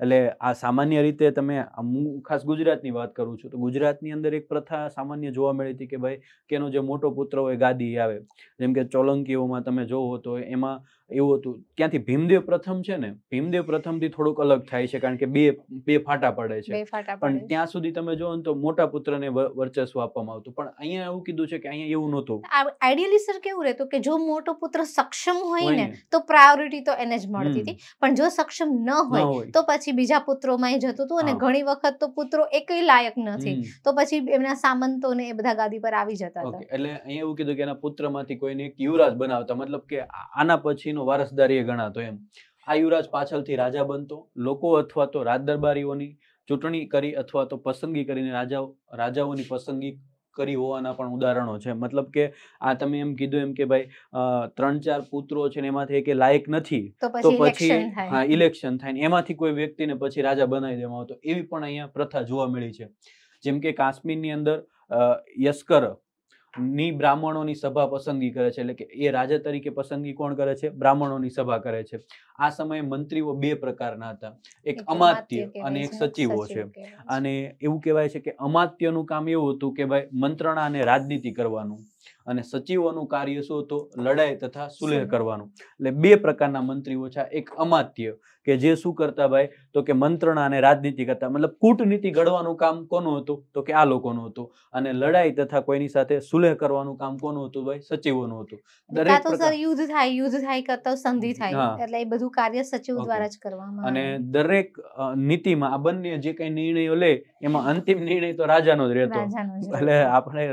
એટલે આ સામાન્ય રીતે તમે હું ખાસ ગુજરાતની વાત કરું છું, તો ગુજરાતની અંદર એક પ્રથા સામાન્ય જોવા મળી હતી કે ભાઈ, કે એનો જે મોટો પુત્ર હોય ગાદી આવે. જેમ કે ચોલંકીઓમાં તમે જોવો તો એમાં એવું હતું. ત્યાંથી ભીમદેવ પ્રથમ છે ને ભીમદેવ પ્રથમથી થોડુંક અલગ થાય છે કારણ કે બે બે ફાટા પડે છે. પણ ત્યાં સુધી તમે જોવો ને તો મોટા પુત્રને વર્ચસ્વ આપવામાં આવતું. પણ અહીંયા એવું કીધું છે કે અહીંયા એવું નહોતું.
આઈડિયલી સર કેવું રહેતું કે જો મોટો પુત્ર સક્ષમ હોય ને
ને.
તો પ્રાયોરિટી તો એને જ મળતી હતી. પણ જો સક્ષમ ન
ન
હોય તો પછી બીજા પુત્રોમાં જતું હતું અને ઘણી વખત તો પુત્રો એકય લાયક નથી. તો પછી એમના સામંતોને એ બધા ગાદી પર આવી જતા હતા.
એટલે અહીંયા એવું કીધું કે એના પુત્રમાંથી કોઈને એક યુવરાજ બનાવતા. મતલબ કે આના પછીનો વારસદારી એ ગણાતો એમ. આ યુવરાજ પાછળથી રાજા બનતો. લોકો અથવા તો રાજદરબારીઓની ચૂંટણી કરી અથવા તો પસંદગી કરીને રાજાઓ રાજાઓની પસંદગી કરી હોવાના પણ ઉદાહરણો છે. મતલબ કે આ તમે એમ કીધું એમ કે ભાઈ ત્રણ ચાર પુત્રો છે ને એમાંથી એક લાયક નથી
તો પછી
હા ઇલેક્શન થાય ને એમાંથી કોઈ વ્યક્તિને પછી રાજા બનાવી દેવામાં આવતો. એવી પણ અહીંયા પ્રથા જોવા મળી છે. જેમ કે કાશ્મીરની અંદર યસ્કર ની બ્રાહ્મણોની સભા પસંદગી કરે છે. એટલે કે એ રાજા તરીકે પસંદગી કોણ કરે છે? બ્રાહ્મણોની સભા કરે છે. આ સમયે મંત્રીઓ બે પ્રકારના હતા. એક અમાત્ય અને એક સચિવો છે. અને એવું કહેવાય છે કે અમાત્યનું કામ એવું હતું કે ભાઈ મંત્રણા અને રાજનીતિ કરવાનું અને સચિવોનું કાર્ય શું હતું? લડાઈ તથા સુલેહ. કરવાનું. એટલે બે પ્રકારના મંત્રીઓ છે. એક અમાત્ય કે જે શું કરતા ભાઈ? તો કે મંત્રણા અને રાજનીતિ કરતા. મતલબ કૂટનીતિ ઘડવાનું કામ કોનું હતું? તો કે આ લોકોનું હતું. અને લડાઈ તથા કોઈની સાથે સુલેહ કરવાનું કામ કોનું હતું ભાઈ? સચિવોનું હતું. દરેક
સર યુદ્ધ થાય યુદ્ધ થાય કરતા સંધિ થાય. એટલે એ બધું કાર્ય સચિવ દ્વારા જ કરવામાં
અને દરેક નીતિમાં આ બંને જે કઈ નિર્ણયો લે એમાં અંતિમ નિર્ણય તો રાજાનો જ રહેતો. એટલે આપણે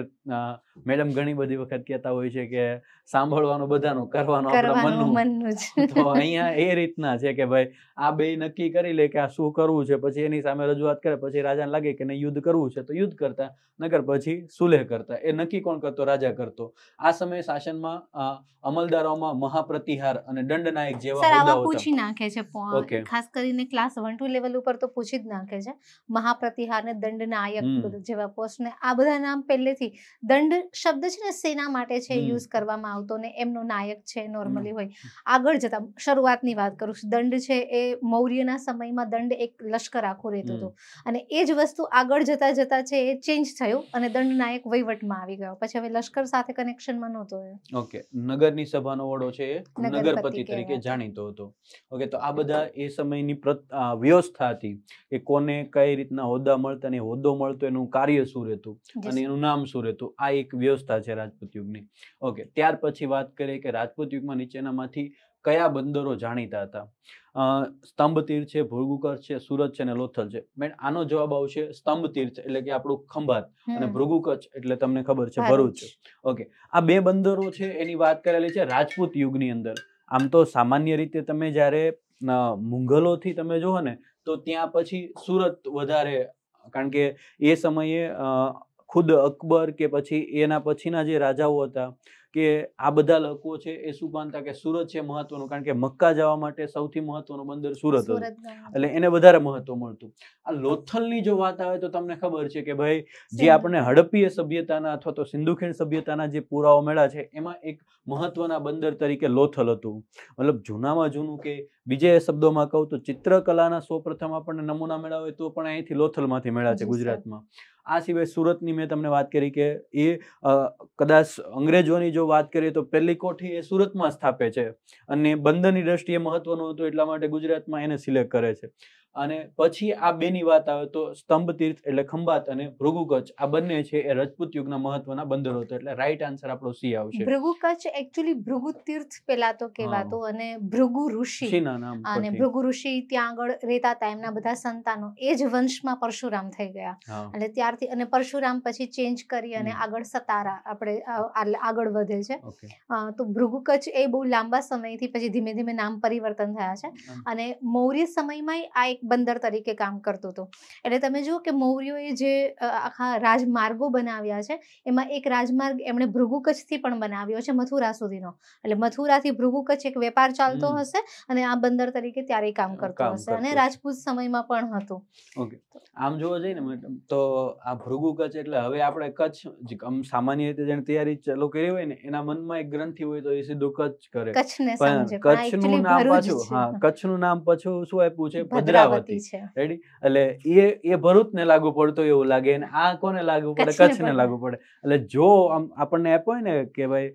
મેડમ ઘણી બધી વખત કહેતા હોય છે કે સાંભળવાનું બધાનું કરવાનું આપણા મનનું. તો અહીંયા એ રીતના છે કે ભાઈ આ બે નક્કી કરી લે કે આ શું કરવું છે પછી એની સામે રજૂઆત કરે પછી રાજાને લાગે કે નહીં યુદ્ધ કરવું છે તો યુદ્ધ કરતા નગર પછી સુલેહ કરતા. એ નક્કી કોણ કરતો? રાજા કરતો. આ સમયે શાસનમાં અમલદારોમાં મહાપ્રતિહાર અને દંડનાયક જેવા
આવા પૂછી નાખે છે ખાસ કરીને ક્લાસ વન ટુ લેવલ ઉપર તો પૂછી જ નાખે છે. મહાપ્રતિહાર ને દંડનાયક. જેવા પોસ્ટ ને આ બધા નામ પહેલેથી દંડ શબ્દ છે ને સેના માટે છે યુઝ કરવામાં આવતો ને એમનો નાયક છે નોર્મલી હોય. આગળ જતા શરૂઆતની વાત કરું છું. દંડ છે એ મૌર્યના સમયમાં દંડ એક લશ્કર આખું રહેતું હતું. અને એ જ વસ્તુ આગળ જતા જતા છે એ ચેન્જ થયું અને દંડનાયક વહીવટમાં આવી ગયો. પછી હવે લશ્કર સાથે કનેક્શનમાં નહોતો
ઓકે નગરની સભાનો વડો છે એ
નગરપતિ
તરીકે જાણીતો હતો. ઓકે તો આ બધા એ સમયની વ્યવસ્થા હતી કે કોને કઈ રીતના હોદ્દા મળતા અને હોદ્દો મળતો એનું કાર્ય શું રહેતું અને એનું નામ શું રહેતું? આ એક વ્યવસ્થા છે રાજપૂત યુગની. ઓકે ત્યાર પછી વાત કરીએ કે રાજપૂત યુગમાં નીચેનામાંથી કયા બંદરો જાણીતા હતા? સ્તંભ તીર છે ભૃગુકર છે સુરત છે અને લોથલ છે. મેન આનો જવાબ આવશે સ્તંભ તીર છે એટલે કે આપણું ખંભાત અને. ભૃગુકચ્છ એટલે તમને ખબર છે
ભરૂચ.
ઓકે. આ બે બંદરો છે એની વાત કરેલી છે રાજપૂત યુગની અંદર. આમ તો સામાન્ય રીતે તમે જ્યારે મુંગલોથી મુઘલોથી તમે જુઓ ને તો ત્યાં પછી સુરત વધારે કારણ કે એ સમયે ખુદ અકબર કે પછી એના પછીના જે રાજાઓ હતા કે આ બધા લોકો છે એ શું માનતા કે સુરત છે મહત્વનું? કારણ કે મક્કા જવા માટે સૌથી મહત્વનું બંદર સુરત હતું એટલે એને વધારે મહત્વ મળતું. આ લોથલની જો વાત આવે તો તમને ખબર છે કે ભાઈ જે. આપણને હડપ્પીય સભ્યતાના અથવા તો સિંધુ ખીણ સભ્યતાના જે પુરાવો મળ્યા છે એમાં એક મહત્વના બંદર તરીકે લોથલ હતું. મતલબ જૂનામાં જૂનું કે બીજા શબ્દોમાં કહું તો ચિત્રકલાના સૌપ્રથમ આપણને નમૂના મેળવ્યા હોય તો પણ અહીંથી લોથલમાંથી મળ્યા છે ગુજરાતમાં. આ સિવાય સુરતની મેં તમને વાત કરી કે એ કદાચ અંગ્રેજોની જો વાત કરીએ તો પહેલી કોઠી એ સુરતમાં સ્થાપે છે અને બંદરની દ્રષ્ટિએ મહત્વનું હતું એટલા માટે ગુજરાતમાં એને સિલેક્ટ કરે છે. અને પછી આ બેની વાત આવે તો સ્તંભ તીર્થ એટલે ખંભાત અને ભૃગુ કચ્છ આ બંને છે એ રજપૂત યુગના મહત્વના બંદરો હતા એટલે રાઈટ આન્સર આપણો સી આવશે.
ભૃગુ કચ્છ એકચ્યુઅલી ભૃગુ તીર્થ પેલા તો કહેવાતો અને ભૃગુ ઋષિ. અને ભૃગુ ઋષિ ત્યાં આગળ રહેતા હતા એમના બધા સંતાનો. એ જ વંશમાં પરશુરામ થઈ ગયા. એટલે ત્યારથી અને પરશુરામ પછી ચેન્જ કરી અને આગળ સતારા આપણે આગળ વધે છે. તો ભૃગુ કચ્છ એ બહુ લાંબા સમયથી પછી ધીમે ધીમે નામ પરિવર્તન થયા છે. અને મૌર્ય સમયમાં આ એક બંદર તરીકે કામ કરતું હતું. એટલે તમે જુઓ કે મૌર્યોએ જે આખા રાજમાર્ગો બનાવ્યા છે એમાં એક રાજમાર્ગ એમણે ભૃગુ કચ્છથી પણ બનાવ્યો છે મથુરા સુધીનો. એટલે મથુરાથી ભૃગુ કચ્છ એક વેપાર ચાલતો હશે અને આ બંદર તરીકે ત્યારે કામ કરતો હશે અને રાજપૂત સમયમાં પણ હતું.
આમ જોવા જઈએ ને તો આ ભૃગુ કચ્છ એટલે હવે આપણે કચ્છ સામાન્ય રીતે જેને તૈયારી ચાલુ કરી હોય ને એના મનમાં એક ગ્રંથિ હોય તો એ સીધું કચ્છ કરે.
કચ્છનું
નામ પાછું. હા કચ્છનું નામ પાછું શું આપ્યું છે?
ભદ્રાવતી.
ભદ્રાવતી
છે.
રેડી એટલે એ એ ભરૂચને લાગુ પડતો એવું લાગે અને આ કોને લાગુ પડે?
કચ્છને
લાગુ પડે. એટલે જો આમ આપણને એપ હોય ને કે ભાઈ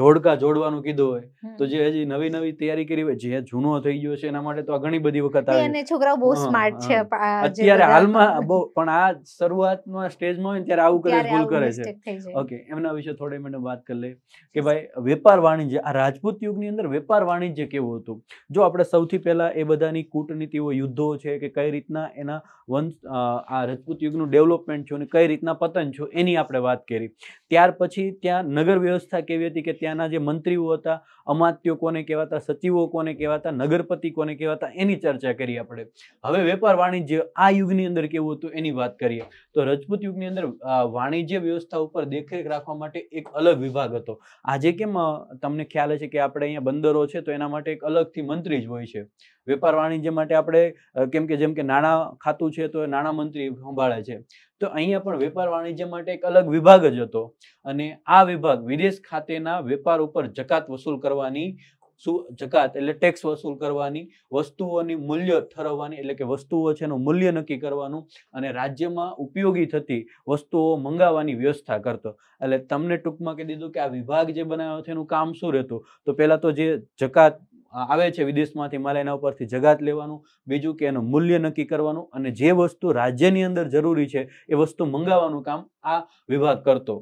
જોડકા જોડવાનું કીધું હોય તો જે હજી નવી નવી તૈયારી કરી હોય જે જૂનો થઈ ગયો છે એના માટે તો ઘણી બધી વખત આવે.
અને છોકરાઓ બહુ સ્માર્ટ છે
અત્યારે હાલમાં બહુ પણ આ શરૂઆતમાં સ્ટેજમાં હોય ને ત્યારે આવું
કરે
ભૂલ કરે છે. ઓકે એમના વિશે થોડી મને વાત કરી લઈએ. કે ભાઈ વેપાર વાણિજ્ય આ રાજપૂત યુગની અંદર વેપાર વાણિજ્ય કેવું હતું? જો આપણે સૌથી પહેલા એ બધાની કૂટનીતિઓ યુદ્ધો છે કે કઈ રીતના એના વંશ આ રાજપૂત યુગનું ડેવલપમેન્ટ છે અને કઈ રીતના પતન છે એની આપણે વાત કરી. ત્યાર પછી ત્યાં નગર વ્યવસ્થા કેવી હતી કે ત્યાંના જે મંત્રીઓ હતા, અમાત્યો કોને કહેવાતા, સચિવો કોને કહેવાતા, નગરપતિ કોને કહેવાતા, એની ચર્ચા કરી આપણે. હવે વેપાર વાણિજ્ય આ યુગની અંદર કેવું હતું એની વાત કરીએ. તો રજપૂત યુગની અંદર વાણિજ્ય વ્યવસ્થા ઉપર દેખરેખ રાખવા માટે એક અલગ વિભાગ હતો. આજે કેમ તમને ખ્યાલ છે કે આપણે અહીંયા બંદરો છે તો એના માટે એક અલગથી મંત્રી જ હોય છે. વેપાર વાણિજ્ય માટે આપણે કેમ કે જેમ કે નાણાં ખાતું છે તો એ નાણાં મંત્રી સંભાળે છે. તો અહીંયા પણ વેપાર વાણિજ્ય માટે એક અલગ વિભાગ જ હતો અને આ વિભાગ વિદેશ ખાતેના વેપાર ઉપર જકાત વસૂલ કરવાની શું જકાત એટલે ટેક્સ વસૂલ કરવાની, વસ્તુઓની મૂલ્ય ઠરવવાની એટલે કે વસ્તુઓ છે એનું મૂલ્ય નક્કી કરવાનું અને રાજ્યમાં ઉપયોગી થતી વસ્તુઓ મંગાવવાની વ્યવસ્થા કરતો. એટલે તમને ટૂંકમાં કહી દીધું કે આ વિભાગ જે બનાવ્યો છે એનું કામ શું રહેતું? તો પહેલાં તો જે જકાત આવે છે વિદેશમાંથી માલ એના ઉપરથી જગાત લેવાનું, બીજું કે એનું મૂલ્ય નક્કી કરવાનું અને જે વસ્તુ રાજ્યની અંદર જરૂરી છે એ વસ્તુ મંગાવવાનું કામ આ વિભાગ કરતો.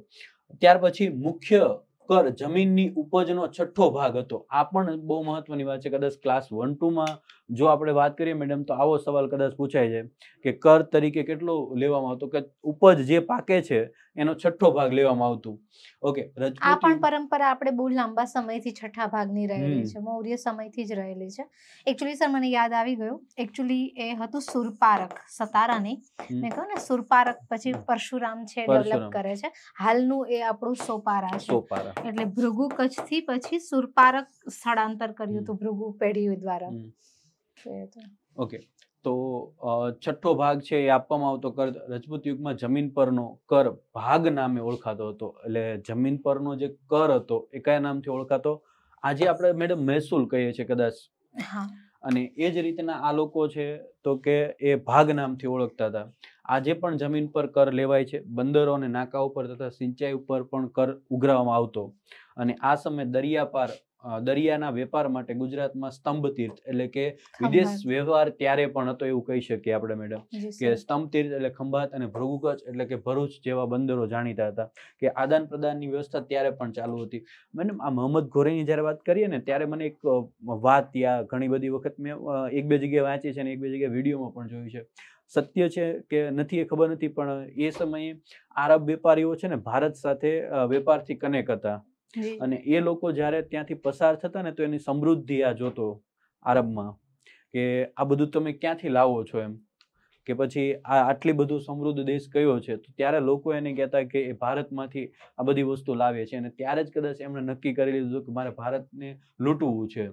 ત્યાર પછી મુખ્ય કર જમીનની ઉપજનો છઠ્ઠો ભાગ હતો. આ પણ બહુ મહત્વની વાત છે. કદાચ ક્લાસ વન ટુમાં જો આપણે વાત કરીએ મેડમ તો આવો સવાલ કદાચ પૂછાય છે કે કર તરીકે કેટલો લેવામાં આવતો? કે ઉપજ જે પાકે છે એનો છઠ્ઠો ભાગ લેવામાં આવતું? ઓકે
આ પણ પરંપરા આપણે બહુ લાંબા સમયથી છઠ્ઠા ભાગની રહેલી છે મૌર્ય સમયથી જ રહેલી છે. એકચ્યુઅલી સર મને યાદ આવી ગયું. એકચ્યુઅલી એ હતું સુરપારક સતારાની. મેં કહ્યું ને સુરપારક પછી પરશુરામ છે ડેવલપ કરે છે. હાલનું એ આપણું સોપારા છે. એટલે ભૃગુ કચ્છથી પછી સુરપારક સ્થળાંતર કર્યું. હતું ભૃગુ પેઢી દ્વારા.
ઓકે તો. છઠ્ઠો ભાગ છે એ આપવામાં આવતો કર રજપૂત યુગમાં જમીન પરનો કર ભાગ નામે ઓળખાતો હતો. એટલે જમીન પરનો જે કર હતો એ કયા નામથી ઓળખાતો? આજે આપણે મેડમ મહેસૂલ કહીએ છીએ કદાચ. અને એ જ રીતના આ લોકો છે તો કે એ ભાગ નામથી ઓળખતા હતા. આજે પણ જમીન પર કર લેવાય છે. બંદરો અને નાકા ઉપર તથા સિંચાઈ ઉપર પણ કર ઉઘરાવવામાં આવતો. અને આ સમયે દરિયા પાર દરિયાના વેપાર માટે ગુજરાતમાં સ્તંભ તીર્થ એટલે કે વિદેશ વ્યવહાર ત્યારે પણ હતો એવું કહી શકીએ આપણે મેડમ. કે સ્તંભ તીર્થ એટલે ખંભાત અને ભૃગુ એટલે કે ભરૂચ જેવા બંદરો જાણીતા હતા. કે આદાન પ્રદાનની વ્યવસ્થા ત્યારે પણ ચાલુ હતી. મેડમ આ મોહમ્મદ ઘોરેની જ્યારે વાત કરીએ ને ત્યારે મને એક વાત યા ઘણી બધી વખત મેં એક બે જગ્યાએ વાંચી છે અને એક બે જગ્યાએ વિડીયોમાં પણ જોયું છે. સત્ય છે કે નથી એ ખબર નથી પણ એ સમયે આરબ વેપારીઓ છે ને ભારત સાથે વેપારથી કનેક્ટ હતા. અને એ લોકો જ્યારે ત્યાંથી પસાર થતા ને તો એની સમૃદ્ધિ આ જોતો આરબમાં કે આ બધું તમે ક્યાંથી લાવો છો એમ? કે પછી આ આટલી બધું સમૃદ્ધ દેશ કયો છે? તો ત્યારે લોકો એને કહેતા કે એ ભારતમાંથી આ બધી વસ્તુ લાવે છે અને ત્યારે જ કદાચ એમણે નક્કી કરી લીધું કે મારે ભારતને લૂંટવું છે.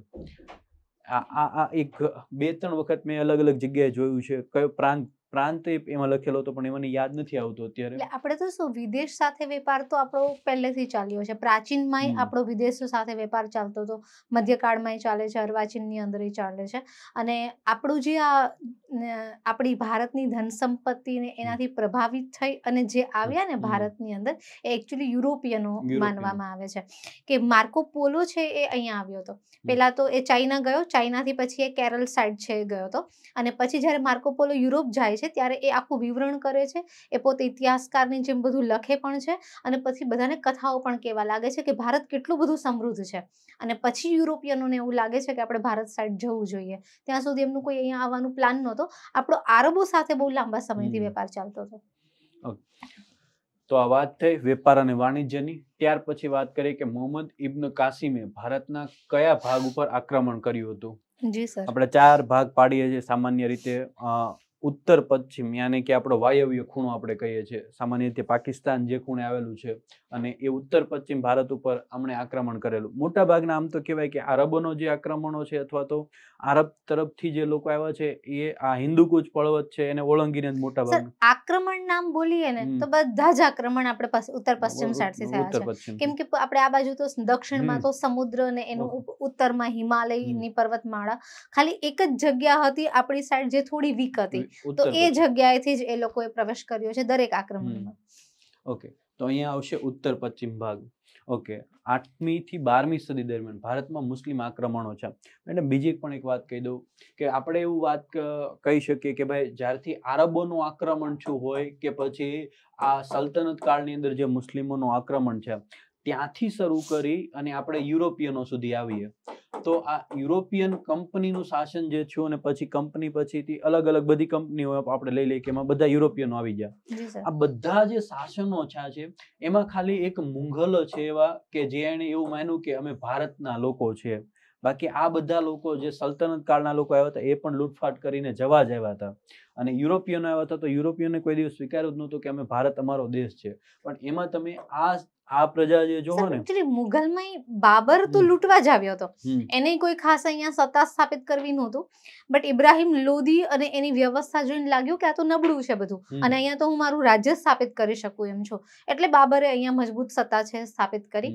આ આ એક બે ત્રણ વખત મેં અલગ અલગ જગ્યાએ જોયું છે, કયો પ્રાંત પ્રાંત એમાં લખેલો હતો પણ એ મને યાદ નથી આવતો અત્યારે.
એટલે આપણે તો શું વિદેશ સાથે વેપાર તો આપણો પહેલેથી ચાલ્યો છે. પ્રાચીનમાંય આપણો વિદેશ સાથે વેપાર ચાલતો હતો. મધ્યકાળમાંય ચાલે છે અર્વાચીનની અંદર ચાલે છે. અને આપણું જે આ આપણી ભારતની ધન સંપત્તિને એનાથી પ્રભાવિત થઈ અને જે આવ્યા ને ભારતની અંદર એ એકચ્યુઅલી યુરોપિયનો. માનવામાં આવે છે. કે માર્કો પોલો છે એ અહીંયા આવ્યો હતો. પહેલા તો એ ચાઇના ગયો ચાઇનાથી પછી એ કેરળ સાઈડ છે ગયો હતો. અને પછી જ્યારે માર્કો પોલો યુરોપ જાય છે ત્યારે એ આખું વિવરણ કરે છે. એ પોતે ઇતિહાસકારની જેમ બધું લખે પણ છે અને પછી બધાને કથાઓ પણ કહેવા લાગે છે કે ભારત કેટલું બધું સમૃદ્ધ છે. અને પછી યુરોપિયનોને એવું લાગે છે કે આપણે ભારત સાઈડ જવું જોઈએ. ત્યાં સુધી એમનું કોઈ અહીંયા આવવાનું પ્લાન નહોતો. આપણો આરબો સાથે બહુ લાંબા સમયથી વેપાર ચાલતો હતો.
તો આ વાત થઈ વેપાર અને વાણિજ્યની. ત્યાર પછી વાત કરીએ કે મોહમ્મદ ઇબ્ન કાસિમે ભારતના કયા ભાગ ઉપર આક્રમણ કર્યું હતું?
જી સર.
આપણે ચાર ભાગ પાડીએ છીએ સામાન્ય રીતે. ઉત્તર પશ્ચિમ યાને કે આપણો વાયવ્ય ખૂણો આપણે કહીએ છીએ. સામાન્ય રીતે પાકિસ્તાન જે ખૂણે આવેલું છે અને એ ઉત્તર પશ્ચિમ ભારત ઉપર આમણે આક્રમણ કરેલું. મોટા ભાગના આમ તો કહેવાય કે આરબોનો જે આક્રમણો છે અથવા તો આરબ તરફથી જે લોકો આવ્યા છે એ આ હિન્દુકુચ પર્વત છે એને ઓળંગીને જ મોટા ભાગ
આક્રમણ નામ બોલીએ ને તો બધા જ આક્રમણ આપણે ઉત્તર પશ્ચિમ સાઈડથી થયા છે. કેમ કે આપણે આ બાજુ તો દક્ષિણમાં તો સમુદ્ર ને એનું ઉત્તરમાં હિમાલયની પર્વતમાળા. ખાલી એક જ જગ્યા હતી આપણી સાઈડ જે થોડી વીક હતી. તો એ જગ્યાએથી જ એ લોકોએ પ્રવેશ કર્યો છે દરેક આક્રમણમાં.
ઓકે. તો અહીંયા આવશે ઉત્તર પશ્ચિમ ભાગ. ઓકે આઠમી થી બારમી સદી દરમિયાન ભારતમાં મુસ્લિમ આક્રમણો છે. મેડમ બીજી પણ એક વાત કહી દઉં કે આપણે એવું વાત કહી શકીએ કે ભાઈ જ્યારથી આરબોનું આક્રમણ શું હોય કે પછી આ સલ્તનત કાળની અંદર જે મુસ્લિમોનું આક્રમણ છે ત્યાંથી શરૂ કરી અને આપણે યુરોપિયનો સુધી આવીએ. તો આ યુરોપિયન કંપનીનું શાસન જે થયું અને પછી કંપની પછીથી અલગ અલગ બધી કંપનીઓ આપણે લઈ લઈએ કે એમાં બધા યુરોપિયનો આવી ગયા. આ બધા જે શાસનો છે છે એમાં ખાલી એક મુઘલ છે એવા કે જે એને એવું માન્યું કે અમે ભારતના લોકો છે બાકી આ બધા લોકો જે સલ્તનત કાળના લોકો આવ્યા હતા એ પણ લૂંટફાટ કરીને જવા જ આવ્યા હતા. અને યુરોપિયનો આવ્યા હતા તો યુરોપિયને કોઈ દિવસ સ્વીકાર્યું જ નહોતું કે અમે ભારત અમારો દેશ છે. પણ એમાં તમે આ આ પ્રજા જે જોવો ને.
એકચ્યુઅલી મુઘલમાં બાબર તો લૂંટવા જ આવ્યો હતો. એને કોઈ ખાસ અહીંયા સત્તા સ્થાપિત કરવી નહોતું. બટ ઇબ્રાહિમ લોદી અને એની વ્યવસ્થા જોઈને લાગ્યું કે આ તો નબળું છે બધું. અને અહીંયા તો હું મારું રાજ્ય સ્થાપિત કરી શકું એમ છું. એટલે બાબરે અહીંયા મજબૂત સત્તા છે સ્થાપિત કરી.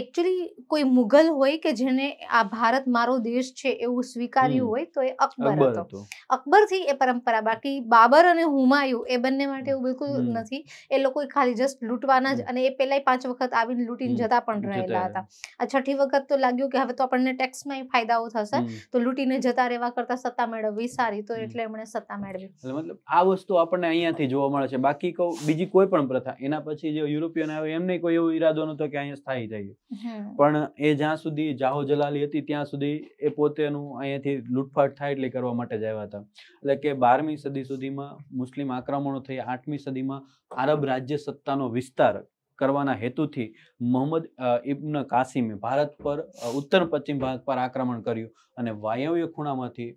એકચ્યુઅલી કોઈ મુઘલ હોય કે જેને આ ભારત મારો દેશ છે એવું સ્વીકાર્યું હોય તો એ અકબર હતો. અકબરથી એ પરંપરા. બાકી બાબર અને હુમાયુ એ બંને માટે એવું બિલકુલ નથી. એ લોકો ખાલી જસ્ટ લૂંટવાના જ. અને એ પહેલાય પાંચ વખત આવીને લૂંટીને જતા પણ રહેલા હતા. આ છઠ્ઠી વખત તો લાગ્યું કે હવે તો આપણને ટેક્સમાં ફાયદાઓ થશે. તો લૂંટીને જતા રહેવા કરતા સત્તા મેળવવી સારી તો એટલે એમણે સત્તા મેળવી.
મતલબ આ વસ્તુ આપણને અહીંયાથી જોવા મળે છે. બાકી કહું બીજી કોઈ પણ પ્રથા એના પછી જે યુરોપિયન આવે એમને કોઈ એવો ઈરાદો નતો કે અહીંયા સ્થાયી થઈ પણ એ જ્યાં સુધી જાહો જલાલી હતી ત્યાં સુધી એ પોતેનું અહીંયાથી લૂંટફાટ થાય એટલે કરવા માટે જ આવ્યા હતા. એટલે કે બારમી સદી સુધીમાં મુસ્લિમ આક્રમણો થઈ આઠમી સદીમાં આરબ રાજ્ય સત્તાનો વિસ્તાર કરવાના હેતુથી મોહમ્મદ ઇબ્ન કાસિમે ભારત પર ઉત્તર પશ્ચિમ ભાગ પર આક્રમણ કર્યું અને વાયવ્ય ખૂણામાંથી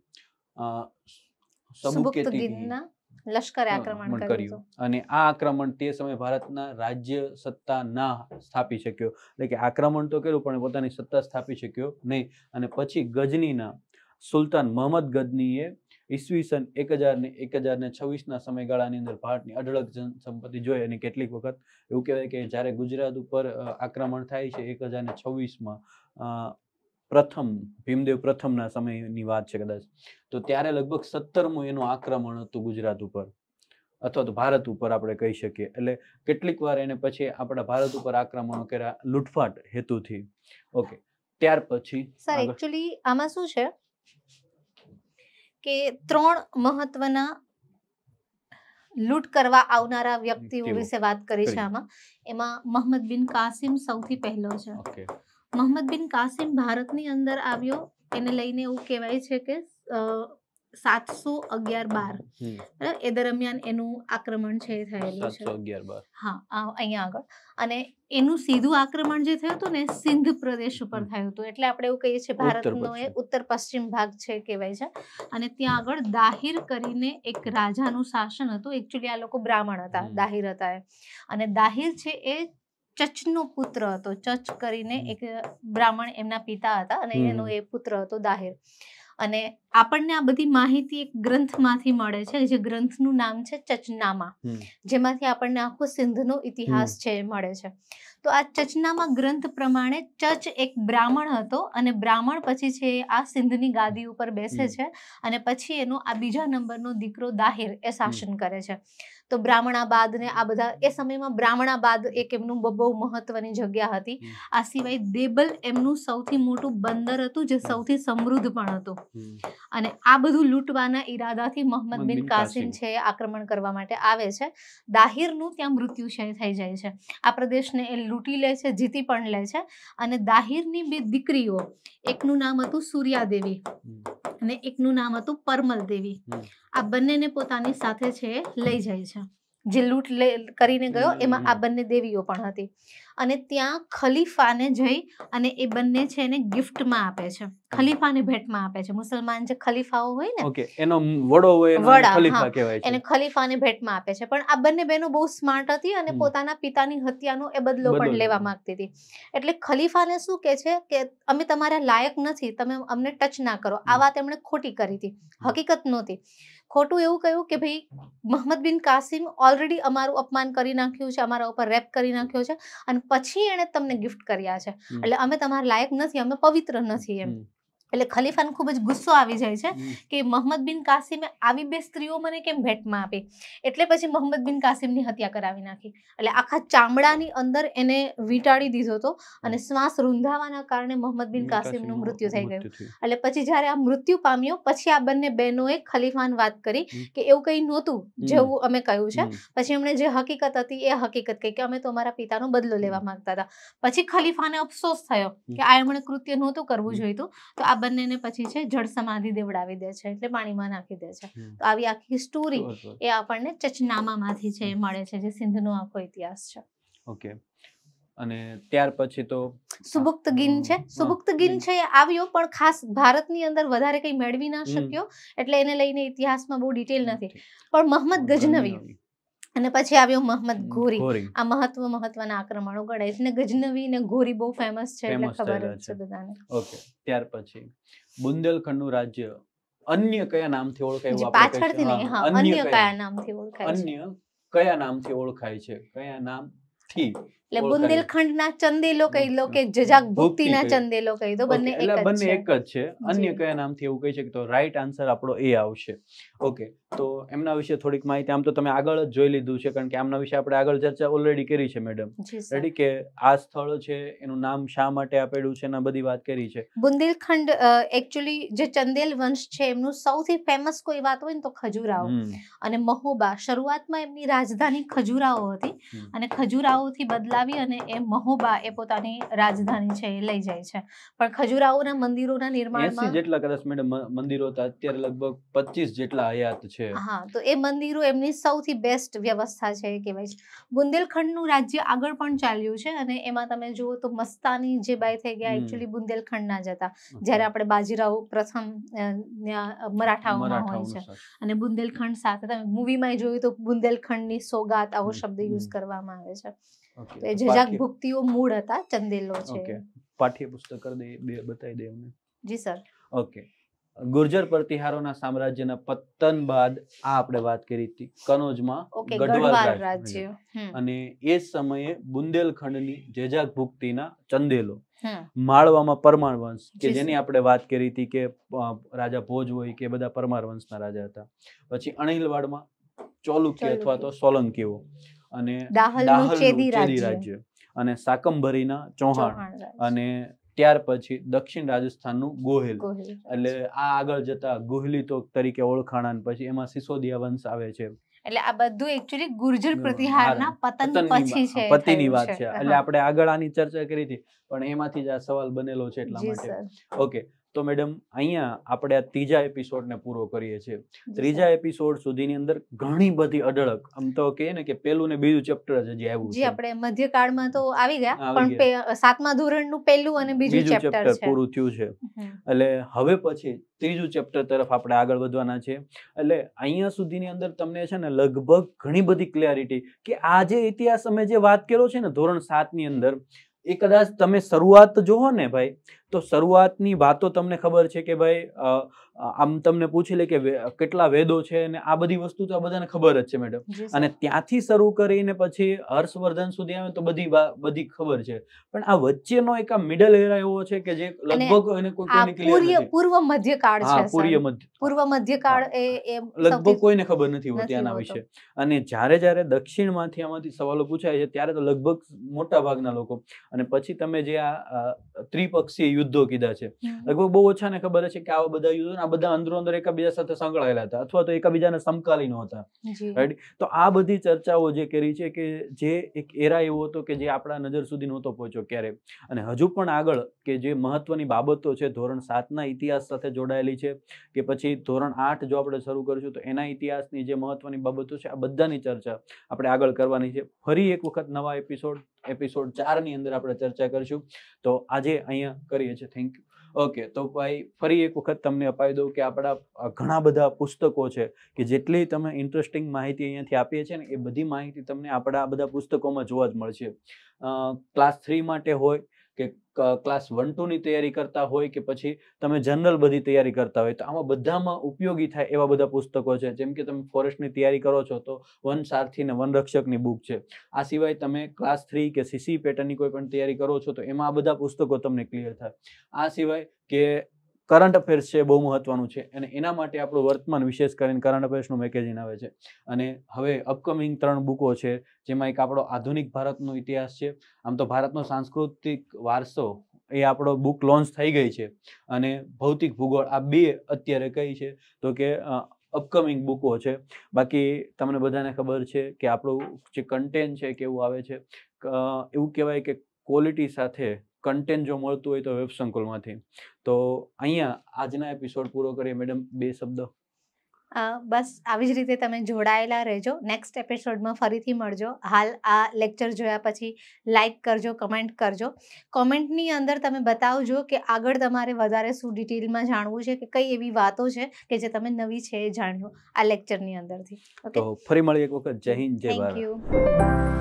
લશ્કરે આક્રમણ કર્યું
અને આ આક્રમણ તે સમયે ભારતના રાજ્ય સત્તા ના સ્થાપી શક્યો. એટલે કે આક્રમણ તો કર્યું પણ પોતાની સત્તા સ્થાપી શક્યો નહીં. અને પછી ગજનીના સુલતાન મોહમ્મદ ગજનીએ ઈસવીસન એક હજાર ને એક હજાર ને છવ્વીસના સમયગાળાની અંદર ભારતની અઢળક જન સંપત્તિ જોઈ અને કેટલીક વખત એવું કહેવાય કે જ્યારે ગુજરાત ઉપર આક્રમણ થાય છે એક હજાર ને છવ્વીસમાં પ્રથમ ભીમદેવ પ્રથમના સમયની વાત છે કદાચ તો ત્યારે લગભગ સત્તરમું એનું આક્રમણ હતું ગુજરાત ઉપર અથવા તો ભારત ઉપર આપણે કહી શકીએ. એટલે કેટલીક વાર એને પછી આપણા ભારત ઉપર આક્રમણો કર્યા લૂંટફાટ હેતુથી. ઓકે ત્યાર પછી
સર એકચ્યુઅલી આમાં શું છે? કે ત્રણ મહત્વના લૂંટ કરવા આવનારા વ્યક્તિઓ વિશે વાત કરી છે આમાં. એમાં મોહમ્મદ બિન કાસિમ સૌથી પહેલો છે. મોહમ્મદ બિન કાસિમ ભારતની અંદર આવ્યો. એને લઈને એવું કહેવાય છે કે સાતસો અગિયાર બાર. બરાબર? એ દરમિયાન એનું આક્રમણ છે. એ થયેલું છે હા અહીંયા આગળ. અને એનું સીધું આક્રમણ જે થયું હતું ને સિંધ પ્રદેશ ઉપર થયું હતું. એટલે આપણે એવું કહીએ છીએ ભારતનો એ ઉત્તર પશ્ચિમ ભાગ છે કહેવાય છે. અને ત્યાં આગળ દાહિર કરીને એક રાજાનું શાસન હતું. એકચ્યુઅલી આ લોકો બ્રાહ્મણ હતા. દાહિર હતા એ. અને દાહિર છે એ ચચનો પુત્ર હતો. ચચ કરીને એક બ્રાહ્મણ એમના પિતા હતા અને એનો એ પુત્ર હતો દાહિર. અને આપણને આ બધી માહિતી એક ગ્રંથમાંથી મળે છે જે ગ્રંથનું નામ છે ચચનામા. જેમાંથી આપણને આખો સિંધનો ઇતિહાસ છે મળે છે. તો આ ચચનામા ગ્રંથ પ્રમાણે ચચ એક બ્રાહ્મણ હતો અને બ્રાહ્મણ પછી છે એ આ સિંધની ગાદી ઉપર બેસે છે અને પછી એનો આ બીજા નંબરનો દીકરો દાહિર એ શાસન કરે છે. તો બ્રાહ્મણાબાદ ને આ બધા એ સમયમાં બ્રાહ્મણાબાદ એક એમનું બહુ મહત્વની જગ્યા હતી. આ સિવાય દેબલ એમનું સૌથી મોટું બંદર હતું જે સૌથી સમૃદ્ધ પણ હતું. અને આ બધું લૂંટવાના ઈરાદાથી મોહમ્મદ બિન કાસિમ. છે આક્રમણ કરવા માટે આવે છે. દાહિરનું ત્યાં મૃત્યુ છે થઈ જાય છે. આ પ્રદેશને એ લૂંટી લે છે જીતી પણ લે છે. અને દાહિરની બે દીકરીઓ એકનું નામ હતું સૂર્યાદેવી. અને એકનું નામ હતું પરમલ દેવી આ બંનેને પોતાની સાથે છે લઈ જાય છે. જે લૂંટ કરીને ગયો એમાં આ બંને દેવીઓ પણ હતી. અને ત્યાં ખલીફાને જઈ અને એ બંને છે એને ગિફ્ટમાં આપે છે. ખલીફાને ભેટમાં આપે છે. મુસલમાન જે ખલીફાઓ હોય ને
ઓકે એનો વડો હોય
વડા,
ખલીફા. કહેવાય
એને ખલીફાને ભેટમાં આપે છે. પણ આ બંને બહેનો બહુ સ્માર્ટ હતી અને પોતાના પિતાની હત્યાનો એ બદલો પણ લેવા
લેવા.
માંગતી હતી. એટલે ખલીફાને શું કે છે કે અમે તમારા લાયક નથી તમે અમને ટચ ના કરો. આ વાત એમણે ખોટી કરી હતી. હકીકત નહોતી. ખોટું એવું કહ્યું કે ભાઈ મોહમ્મદ બિન કાસિમ ઓલરેડી અમારું અપમાન કરી નાખ્યું છે અમારા ઉપર રેપ કરી નાખ્યો છે અને પછી એણે તમને ગિફ્ટ કર્યા છે. એટલે અમે તમારા લાયક નથી અમે પવિત્ર નથી એમ. એટલે ખલીફાને ખૂબ જ ગુસ્સો આવી જાય છે કે મોહમ્મદ બિન કાસિમે આવી બે સ્ત્રીઓ મને કેમ ભેટમાં આપી? એટલે પછી મોહમ્મદ બિન કાસિમની હત્યા કરાવી નાખી. એટલે આખા ચામડાની અંદર એને વીંટાળી દીધો હતો અને શ્વાસ રૂંધાવાના કારણે મોહમ્મદ બિન કાસિમનું મૃત્યુ થઈ ગયું. એટલે પછી જ્યારે આ મૃત્યુ પામ્યો પછી આ બંને બહેનોએ ખલીફાને વાત કરી કે એવું કંઈ નહોતું જેવું અમે કહ્યું છે. પછી એમણે જે હકીકત હતી એ હકીકત કહી કે અમે તો અમારા પિતાનો બદલો લેવા માંગતા હતા. પછી ખલીફાને અફસોસ થયો કે આ એમણે કૃત્ય નહોતું કરવું જોઈતું. તો આ બંનેને પછી છે જળ સમાધિ દેવડાવી દે છે એટલે પાણીમાં નાખી દે છે. તો આવી આખી સ્ટોરી. એ આપણને ચચનામામાંથી છે એ મળે છે જે સિંધનો આખો ઇતિહાસ છે.
ઓકે. અને ત્યાર પછી તો
સુબુક્ત ગીન છે સુબુક્ત ગિન. છે એ આવ્યો પણ ખાસ ભારતની અંદર વધારે કંઈ મેળવી ના શક્યો એટલે એને લઈને ઇતિહાસમાં બહુ ડિટેલ નથી. પણ મોહમ્મદ ગજનવી. અને પછી આવ્યો મોહમ્મદ ઘોરી આ મહત્વ મહત્વના આક્રમણો ગણાય છે. ને ગજનવી ને ઘોરી બહુ ફેમસ છે એટલે ખબર છે. બધાને.
ઓકે ત્યાર પછી બુંદેલખંડનું રાજ્ય અન્ય કયા નામથી ઓળખાય એવું
પાછળથી નહીં
હા,
અન્ય કયા નામથી ઓળખાય છે?
અન્ય કયા નામથી ઓળખાય છે? કયા નામથી
એટલે
બુંદેલખંડ
ના ચંદેલો કહી લો કે. જજાક
ભુક્તિ ના
ચંદેલો કહી દો બંને એક જ
બંને
છે.
એક જ છે. અન્ય. કયા નામથી એવું કહી શકે તો રાઈટ આન્સર આપણો એ આવશે. ઓકે તો એમના વિશે થોડીક માહિતી. આમ તો તમે આગળ જ જોઈ લીધું છે કારણ કે આમના વિશે આપણે આગળ ચર્ચા ઓલરેડી કરી છે મેડમ રેડી કે આ સ્થળ છે એનું નામ શા માટે આપેલું છે એના બધી વાત કરી છે.
બુંદેલખંડ એકચ્યુઅલી જે ચંદેલ વંશ છે એમનું સૌથી ફેમસ કોઈ વાત હોય ને તો ખજુરાઓ. અને મહોબા શરૂઆતમાં એમની રાજધાની ખજુરાઓ હતી અને ખજુરાઓથી બદલાવી અને એ મહોબા એ પોતાની રાજધાની છે એ લઈ જાય છે. પણ ખજુરાઓના મંદિરોના નિર્માણમાં
જેટલા કદાચ મેડમ મંદિરો અત્યારે લગભગ પચીસ જેટલા હયાત છે.
હા તો એ મંદિરો એમની સૌથી બેસ્ટ વ્યવસ્થા છે કહેવાય છે. બુંદેલખંડનું રાજ્ય આગળ પણ ચાલ્યું છે અને એમાં તમે જુઓ તો મસ્તાની જે બાય થઈ ગયા. એકચ્યુઅલી બુંદેલખંડના જ હતા. જ્યારે આપણે બાજીરાવ પ્રથમ મરાઠાઓમાં હોય છે. અને બુંદેલખંડ સાથે તમે મૂવીમાં જોયું તો બુંદેલખંડની સોગાત આવો શબ્દ યુઝ કરવામાં આવે છે. તો એ જજાક ભુક્તિઓ મૂળ હતા ચંદેલો છે.
પાઠ્ય પુસ્તક કરી દે બતાવી દે અમને
જી સર.
ઓકે ગુર્જર પ્રતિહારોના સામ્રાજ્યના પતન બાદ આ આપણે વાત કરી હતી. કનોજમાં ગઢવાલ
રાજ્ય.
અને એ સમયે બુંદેલખંડની જેજાક ભુક્તિના ચંદેલો માળવામાં પરમાર વંશ કે જેની આપણે વાત કરી હતી કે રાજા ભોજ હોય કે બધા પરમાર વંશના રાજા હતા. પછી અણહિલવાડમાં ચોલુક્ય અથવા તો સોલંકીઓ અને
ચેદી રાજ્ય.
અને સાકંભરીના ચૌહાણ અને ત્યાર પછી દક્ષિણ રાજસ્થાનનું ગોહિલ. એટલે આ આગળ જતા ગોહિલી તોક તરીકે ઓળખાણા પછી એમાં સિસોદિયા વંશ આવે છે.
એટલે આ બધું એકચ્યુઅલી ગુર્જર પ્રતિહારના પતન પછી છે
પતિની વાત છે. એટલે આપણે આગળ આની ચર્ચા કરી હતી પણ એમાંથી જ આ સવાલ બનેલો છે એટલા માટે. ઓકે. તો મેડમ અહીંયા આપણે આ ત્રીજા એપિસોડને પૂરો કરીએ છીએ. ત્રીજા એપિસોડ સુધીની અંદર ઘણી બધી અઢળક આમ તો કહીએ ને કે પેલું ને બીજું ચેપ્ટર જ હજી આવ્યું
જી આપણે મધ્યકાળમાં તો આવી ગયા પણ સાતમા ધોરણનું પેલું અને બીજું ચેપ્ટર
પૂરું થયું છે. એટલે હવે પછી ત્રીજું ચેપ્ટર તરફ આપણે આગળ વધવાના છે. એટલે અહીંયા સુધીની અંદર તમને છે ને લગભગ ઘણી બધી ક્લેરિટી કે આ જે ઇતિહાસ અમે જે વાત કર્યો છે ને ધોરણ સાતની અંદર એ કદાચ તમે શરૂઆત જોવો ને ભાઈ તો શરૂઆતની વાતો તમને ખબર છે કે ભાઈ આમ તમને પૂછી લે કે કેટલા વેદો છે અને આ બધી વસ્તુ તો આ બધાને ખબર જ છે મેડમ અને ત્યાંથી શરૂ કરીને પછી હર્ષવર્ધન સુધી આવે તો બધી બધી ખબર છે. પણ આ વચ્ચેનો એક આ મિડલ એરા એવો છે કે જે લગભગ એને કોઈ clear
પૂર્વ મધ્યકાળ છે પૂર્વ
મધ્ય
પૂર્વ મધ્યકાળ એ
લગભગ કોઈને ખબર નથી હોતી આના વિશે. અને જ્યારે જ્યારે દક્ષિણમાંથી આમાંથી સવાલો પૂછાય છે ત્યારે તો લગભગ મોટા ભાગના લોકો. અને પછી તમે જે આ ત્રિપક્ષીય યુદ્ધો કીધા છે. લગભગ બહુ ઓછાને ખબર છે કે આવા બધા યુદ્ધો આ બધા અંદરો અંદર એકબીજા સાથે સંકળાયેલા હતા અથવા તો એકબીજાને સમકાલીનો હતા. રાઈટ તો આ બધી ચર્ચાઓ જે કરી છે કે જે એક એરા એવો હતો કે જે આપણા નજર સુધી નહોતો પહોંચ્યો ક્યારે. અને હજુ પણ આગળ કે જે મહત્વની બાબતો છે ધોરણ સાતના ઇતિહાસ સાથે જોડાયેલી છે કે પછી ધોરણ આઠ જો આપણે શરૂ કરીશું તો એના ઇતિહાસની જે મહત્વની બાબતો છે આ બધાની ચર્ચા આપણે આગળ કરવાની છે. ફરી એક વખત નવા એપિસોડ એપિસોડ ચારની અંદર આપણે ચર્ચા કરીશું. તો આજે અહીંયા કરીએ છીએ. થેન્ક યુ ઓકે તો ભાઈ, ફરી એક વખત તમને અપાવી દઉં કે આપણા ઘણા બધા પુસ્તકો છે કે જેટલી તમે ઇન્ટરેસ્ટિંગ માહિતી અહીંયાથી આપીએ છીએ ને એ બધી માહિતી તમને આપણા બધા પુસ્તકોમાં જોવા જ મળશે. ક્લાસ થ્રી માટે હોય ક્લાસ વન ટુની તૈયારી કરતા હોય કે પછી તમે જનરલ બધી તૈયારી કરતા હોય, તો આમાં બધામાં ઉપયોગી થાય એવા બધા પુસ્તકો છે. જેમ કે તમે ફોરેસ્ટની તૈયારી કરો છો, તો વન સારથી ને વન રક્ષકની બુક છે. આ સિવાય તમે ક્લાસ થ્રી કે સીસી પેટર્નની કોઈ પણ તૈયારી કરો છો, તો એમાં આ બધા પુસ્તકો તમને ક્લિયર થાય. આ સિવાય કે કરંટ અફેર્સ છે બહુ મહત્વનું છે અને એના માટે આપણું વર્તમાન, વિશેષ કરીને કરંટ અફેર્સનું મેગેઝિન આવે છે. અને હવે અપકમિંગ ત્રણ બુકો છે, જેમાં એક આપણો આધુનિક ભારતનો ઇતિહાસ છે. આમ તો ભારતનો સાંસ્કૃતિક વારસો એ આપણો બુક લોન્ચ થઈ ગઈ છે. અને ભૌતિક ભૂગોળ આ બે અત્યારે કઈ છે, તો કે અપકમિંગ બુકો છે. બાકી તમને બધાને ખબર છે કે આપણું જે કન્ટેન્ટ છે કેવું આવે છે? એવું કહેવાય કે ક્વોલિટી સાથે કન્ટેન્ટ જો મળતું હોય તો વેબ સંકુલમાંથી. તો અહીંયા આજના એપિસોડ પૂરો કરીએ મેડમ બે શબ્દ.
બસ આવી જ રીતે તમે જોડાયેલા રહેજો. નેક્સ્ટ એપિસોડમાં ફરીથી મળજો. હાલ આ લેક્ચર જોયા પછી લાઇક કરજો કમેન્ટ કરજો. કોમેન્ટની અંદર તમે બતાવજો કે આગળ તમારે વધારે શું ડિટેલમાં જાણવું છે કે કઈ એવી વાતો છે કે જે તમે નવી છે એ જાણ્યો આ લેક્ચરની અંદરથી. ઓકે
ફરી મળીએ એક વખત. જય હિન્દ જય
થેન્ક યુ